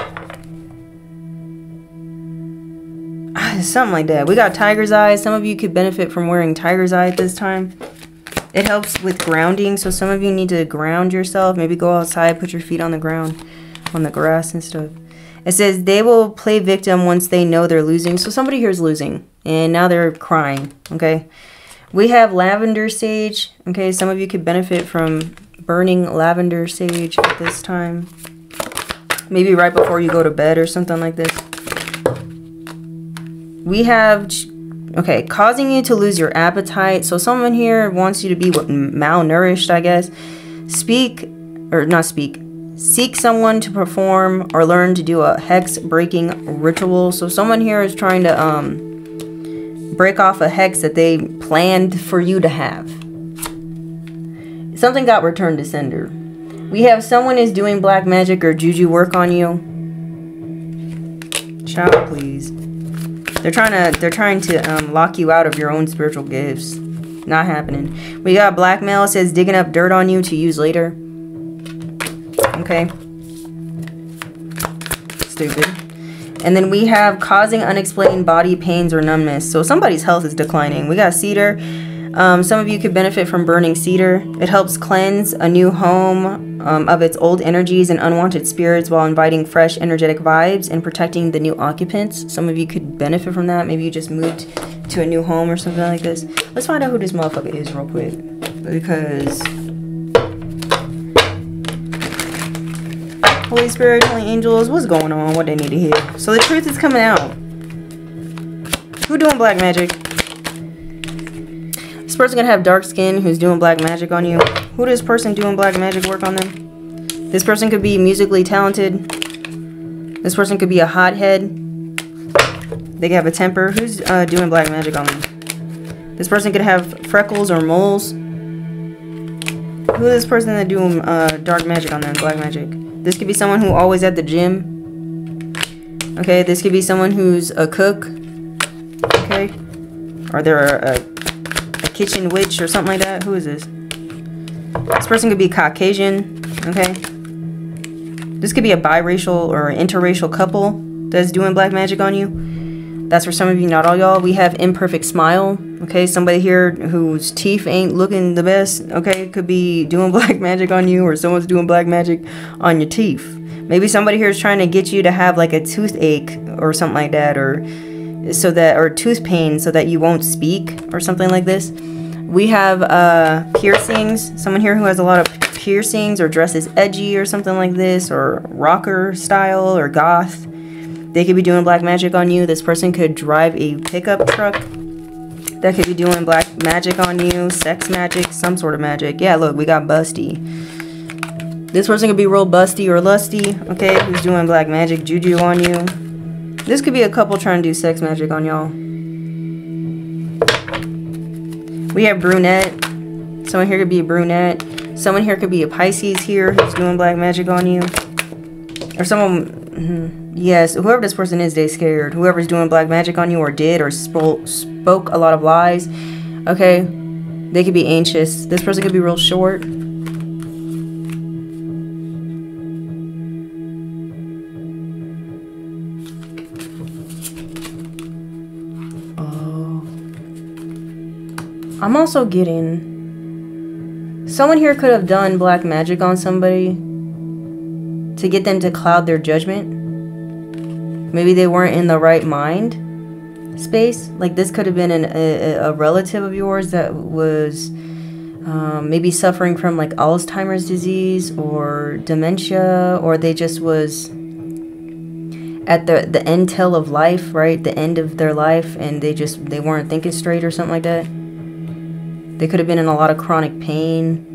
Something like that. We got tiger's eyes. Some of you could benefit from wearing tiger's eye at this time. It helps with grounding. So some of you need to ground yourself. Maybe go outside, put your feet on the ground, on the grass and stuff. It says they will play victim once they know they're losing. So somebody here is losing and now they're crying. Okay. We have lavender sage. Okay, some of you could benefit from burning lavender sage at this time. Maybe right before you go to bed or something like this. We have, okay, causing you to lose your appetite. So someone here wants you to be malnourished, I guess. Speak, or not speak, seek someone to perform or learn to do a hex breaking ritual. So someone here is trying to, um, break off a hex that they planned for you to have. Something got returned to sender. We have someone is doing black magic or juju work on you. Child, please. They're trying to they're trying to um, lock you out of your own spiritual gifts. Not happening. We got blackmail. It says digging up dirt on you to use later. Okay. Stupid. And then we have causing unexplained body pains or numbness. So somebody's health is declining. We got cedar. Um, some of you could benefit from burning cedar. It helps cleanse a new home um, of its old energies and unwanted spirits while inviting fresh energetic vibes and protecting the new occupants. Some of you could benefit from that. Maybe you just moved to a new home or something like this. Let's find out who this motherfucker is real quick. Because Holy Spirit, Holy Angels, what's going on? What they need to hear. So the truth is coming out. Who doing black magic? This person gonna have dark skin who's doing black magic on you. Who does person doing black magic work on them? This person could be musically talented. This person could be a hothead. They could have a temper. Who's uh, doing black magic on them? This person could have freckles or moles. Who is this person that doing uh, dark magic on them? Black magic. This could be someone who always at the gym. Okay, this could be someone who's a cook. Okay. Or they're a, a kitchen witch or something like that. Who is this? This person could be Caucasian. Okay. This could be a biracial or interracial couple that's doing black magic on you. That's for some of you, not all y'all. We have imperfect smile. Okay, somebody here whose teeth ain't looking the best. Okay, could be doing black magic on you, or someone's doing black magic on your teeth. Maybe somebody here is trying to get you to have like a toothache or something like that, or so that or tooth pain, so that you won't speak or something like this. We have uh, piercings. Someone here who has a lot of piercings or dresses edgy or something like this, or rocker style or goth. They could be doing black magic on you. This person could drive a pickup truck. That could be doing black magic on you, sex magic, some sort of magic. Yeah, look, we got busty. This person could be real busty or lusty, okay? Who's doing black magic juju on you. This could be a couple trying to do sex magic on y'all. We have brunette. Someone here could be a brunette. Someone here could be a Pisces here who's doing black magic on you. Or someone... Mm-hmm. Yes, whoever this person is, they scared. Whoever's doing black magic on you or did or spoke, spoke a lot of lies, okay? They could be anxious. This person could be real short. Oh. I'm also getting... Someone here could have done black magic on somebody to get them to cloud their judgment. Maybe they weren't in the right mind space. Like this could have been an, a, a relative of yours that was um, maybe suffering from like Alzheimer's disease or dementia, or they just was at the the end tail of life, right? The end of their life, and they just they weren't thinking straight or something like that. They could have been in a lot of chronic pain.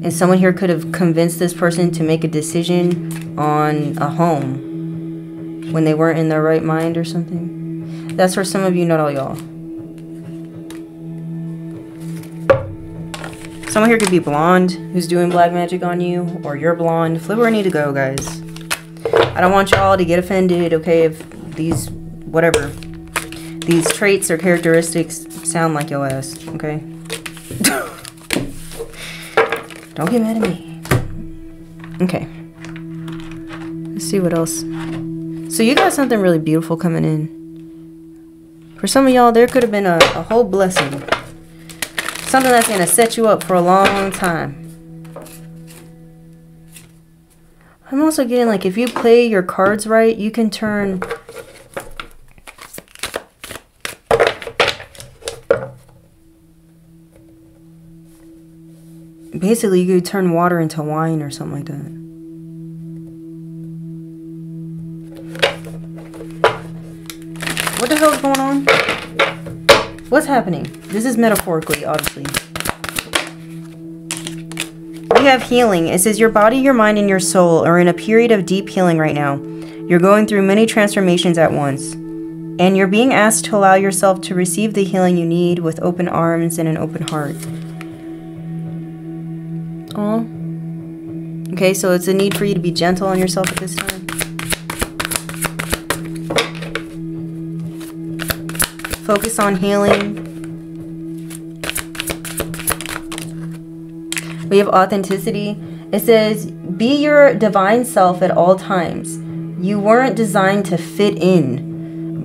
And someone here could have convinced this person to make a decision on a home when they weren't in their right mind or something. That's for some of you, not all y'all. Someone here could be blonde who's doing black magic on you, or you're blonde. Flip where I need to go, guys. I don't want y'all to get offended, okay, if these, whatever, these traits or characteristics sound like your ass, okay? don't get mad at me. Okay. Let's see what else. So you got something really beautiful coming in. For some of y'all, there could have been a, a whole blessing. Something that's going to set you up for a long time. I'm also getting like if you play your cards right, you can turn basically you could turn water into wine or something like that. What the hell is going on? What's happening? This is metaphorically, obviously. We have healing. It says your body, your mind, and your soul are in a period of deep healing right now. You're going through many transformations at once. And you're being asked to allow yourself to receive the healing you need with open arms and an open heart. Oh. Okay, so it's a need for you to be gentle on yourself at this time. Focus on healing. We have authenticity. It says, be your divine self at all times. You weren't designed to fit in.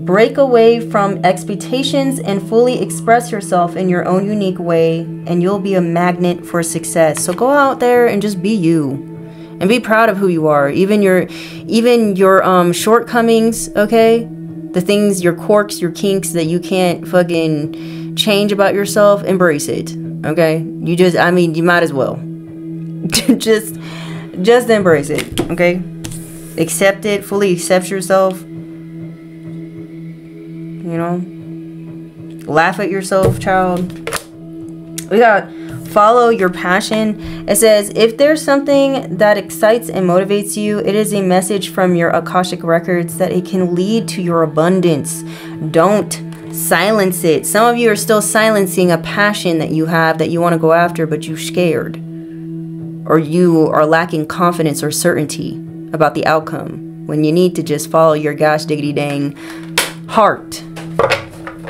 Break away from expectations and fully express yourself in your own unique way, and you'll be a magnet for success. So go out there and just be you. And be proud of who you are. Even your even your um shortcomings, okay? the things, your quirks, your kinks that you can't fucking change about yourself, embrace it. Okay? You just, I mean, you might as well. just, just embrace it. Okay? Accept it, fully accept yourself. You know? Laugh at yourself, child. We got follow your passion. It says, if there's something that excites and motivates you, it is a message from your Akashic records that it can lead to your abundance. Don't silence it. Some of you are still silencing a passion that you have that you want to go after, but you're scared. Or you are lacking confidence or certainty about the outcome when you need to just follow your gosh diggity dang heart.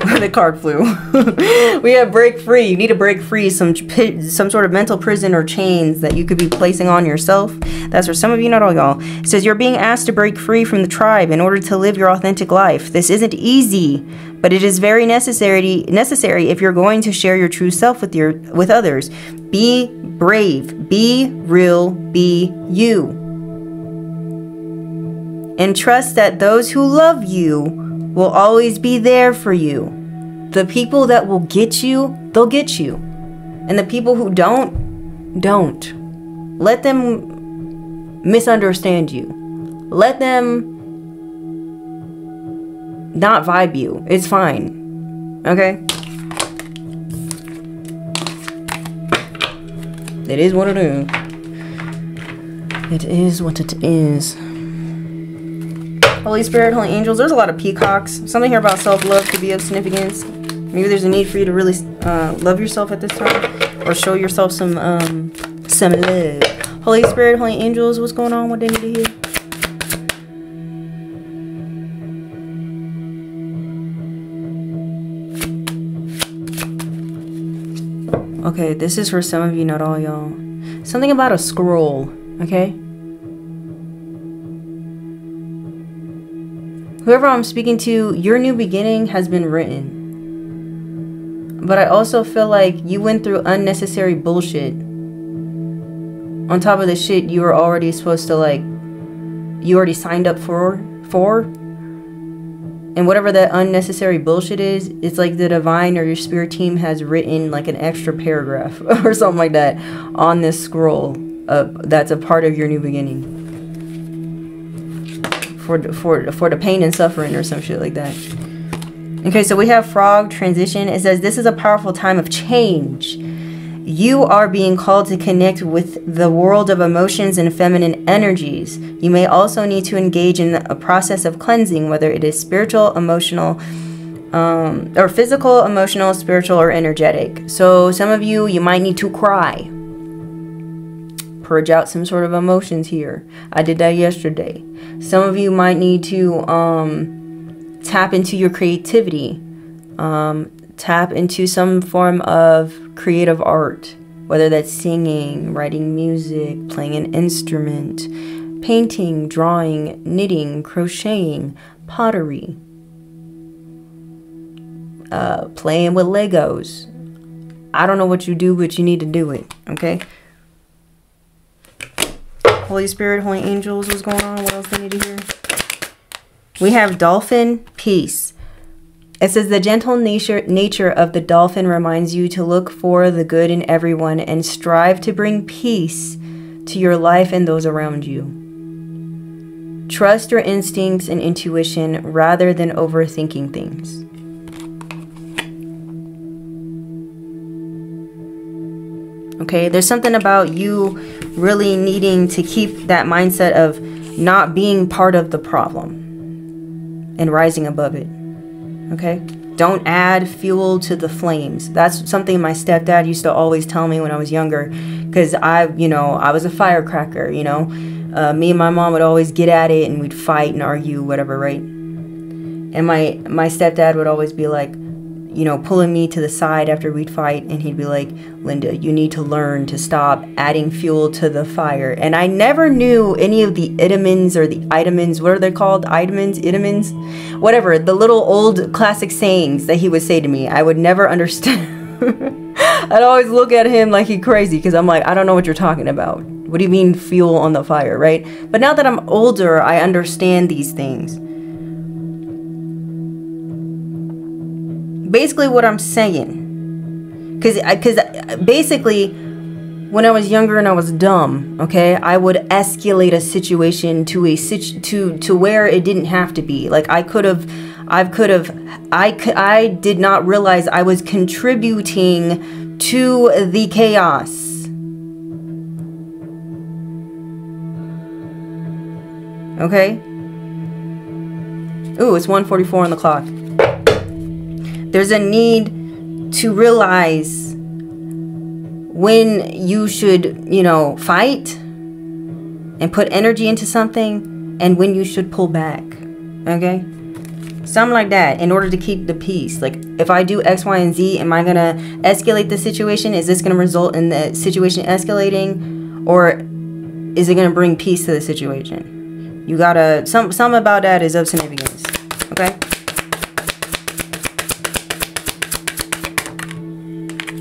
the card flew. we have break free. You need to break free some some sort of mental prison or chains that you could be placing on yourself. That's for some of you, not all y'all. It says you're being asked to break free from the tribe in order to live your authentic life. This isn't easy, but it is very necessary necessary if you're going to share your true self with your with others. Be brave. Be real. Be you. And trust that those who love you will always be there for you. The people that will get you, they'll get you. And the people who don't, don't. Let them misunderstand you. Let them not vibe you. It's fine. Okay? It is what it is. It is what it is. Holy Spirit, Holy Angels. There's a lot of peacocks. Something here about self-love could be of significance. Maybe there's a need for you to really uh, love yourself at this time. Or show yourself some, um, some love. Holy Spirit, Holy Angels, what's going on? What they need to hear? Okay, this is for some of you, not all y'all. Something about a scroll, okay? Whoever I'm speaking to, your new beginning has been written. But I also feel like you went through unnecessary bullshit. On top of the shit you were already supposed to like you already signed up for for and whatever that unnecessary bullshit is, it's like the divine or your spirit team has written like an extra paragraph or something like that on this scroll uh, that's a part of your new beginning for for for the pain and suffering or some shit like that. Okay, so we have frog transition. It says this is a powerful time of change. You are being called to connect with the world of emotions and feminine energies. You may also need to engage in a process of cleansing, whether it is spiritual, emotional, um, or physical, emotional, spiritual, or energetic. So, some of you, you might need to cry, purge out some sort of emotions here. I did that yesterday. Some of you might need to um, tap into your creativity, um, tap into some form of creative art, whether that's singing, writing music, playing an instrument, painting, drawing, knitting, crocheting, pottery, uh, playing with Legos. I don't know what you do, but you need to do it, okay? Holy Spirit, Holy Angels, what's going on? What else do I need to hear? We have dolphin peace. It says the gentle nature nature of the dolphin reminds you to look for the good in everyone and strive to bring peace to your life and those around you. Trust your instincts and intuition rather than overthinking things. Okay, there's something about you really needing to keep that mindset of not being part of the problem and rising above it. Okay? Don't add fuel to the flames. That's something my stepdad used to always tell me when I was younger because I, you know, I was a firecracker, you know. Uh, me and my mom would always get at it and we'd fight and argue, whatever, right? And my my stepdad would always be like, you know, pulling me to the side after we'd fight, and he'd be like, Linda, you need to learn to stop adding fuel to the fire. And I never knew any of the itamins or the itamins, what are they called? Itamins, itamins? Whatever, the little old classic sayings that he would say to me. I would never understand. I'd always look at him like he crazy because I'm like, I don't know what you're talking about. What do you mean fuel on the fire, right? But now that I'm older, I understand these things. Basically what I'm saying. Cause, cause uh, basically, when I was younger and I was dumb, okay, I would escalate a situation to a situ- to to where it didn't have to be. Like I could have, I could have, I could, I did not realize I was contributing to the chaos. Okay. Ooh, it's 1:44 on the clock. There's a need to realize when you should, you know, fight and put energy into something and when you should pull back. Okay? Something like that in order to keep the peace. Like, if I do X, Y, and Z, am I going to escalate the situation? Is this going to result in the situation escalating? Or is it going to bring peace to the situation? You gotta, some, some about that is of significance. Okay?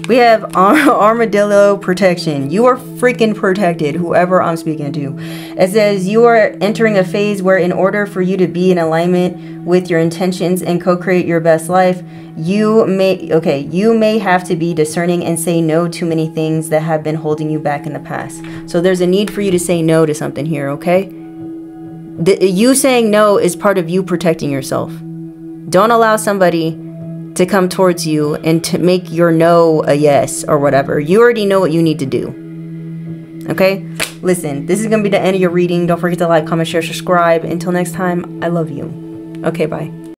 We have armadillo protection. You are freaking protected, whoever I'm speaking to. It says you are entering a phase where, in order for you to be in alignment with your intentions and co create your best life, you may, okay, you may have to be discerning and say no to many things that have been holding you back in the past. So there's a need for you to say no to something here, okay? The, you saying no is part of you protecting yourself. Don't allow somebody to come towards you and to make your no a yes or whatever. You already know what you need to do. Okay? Listen, this is going to be the end of your reading. Don't forget to like, comment, share, subscribe. Until next time, I love you. Okay, bye.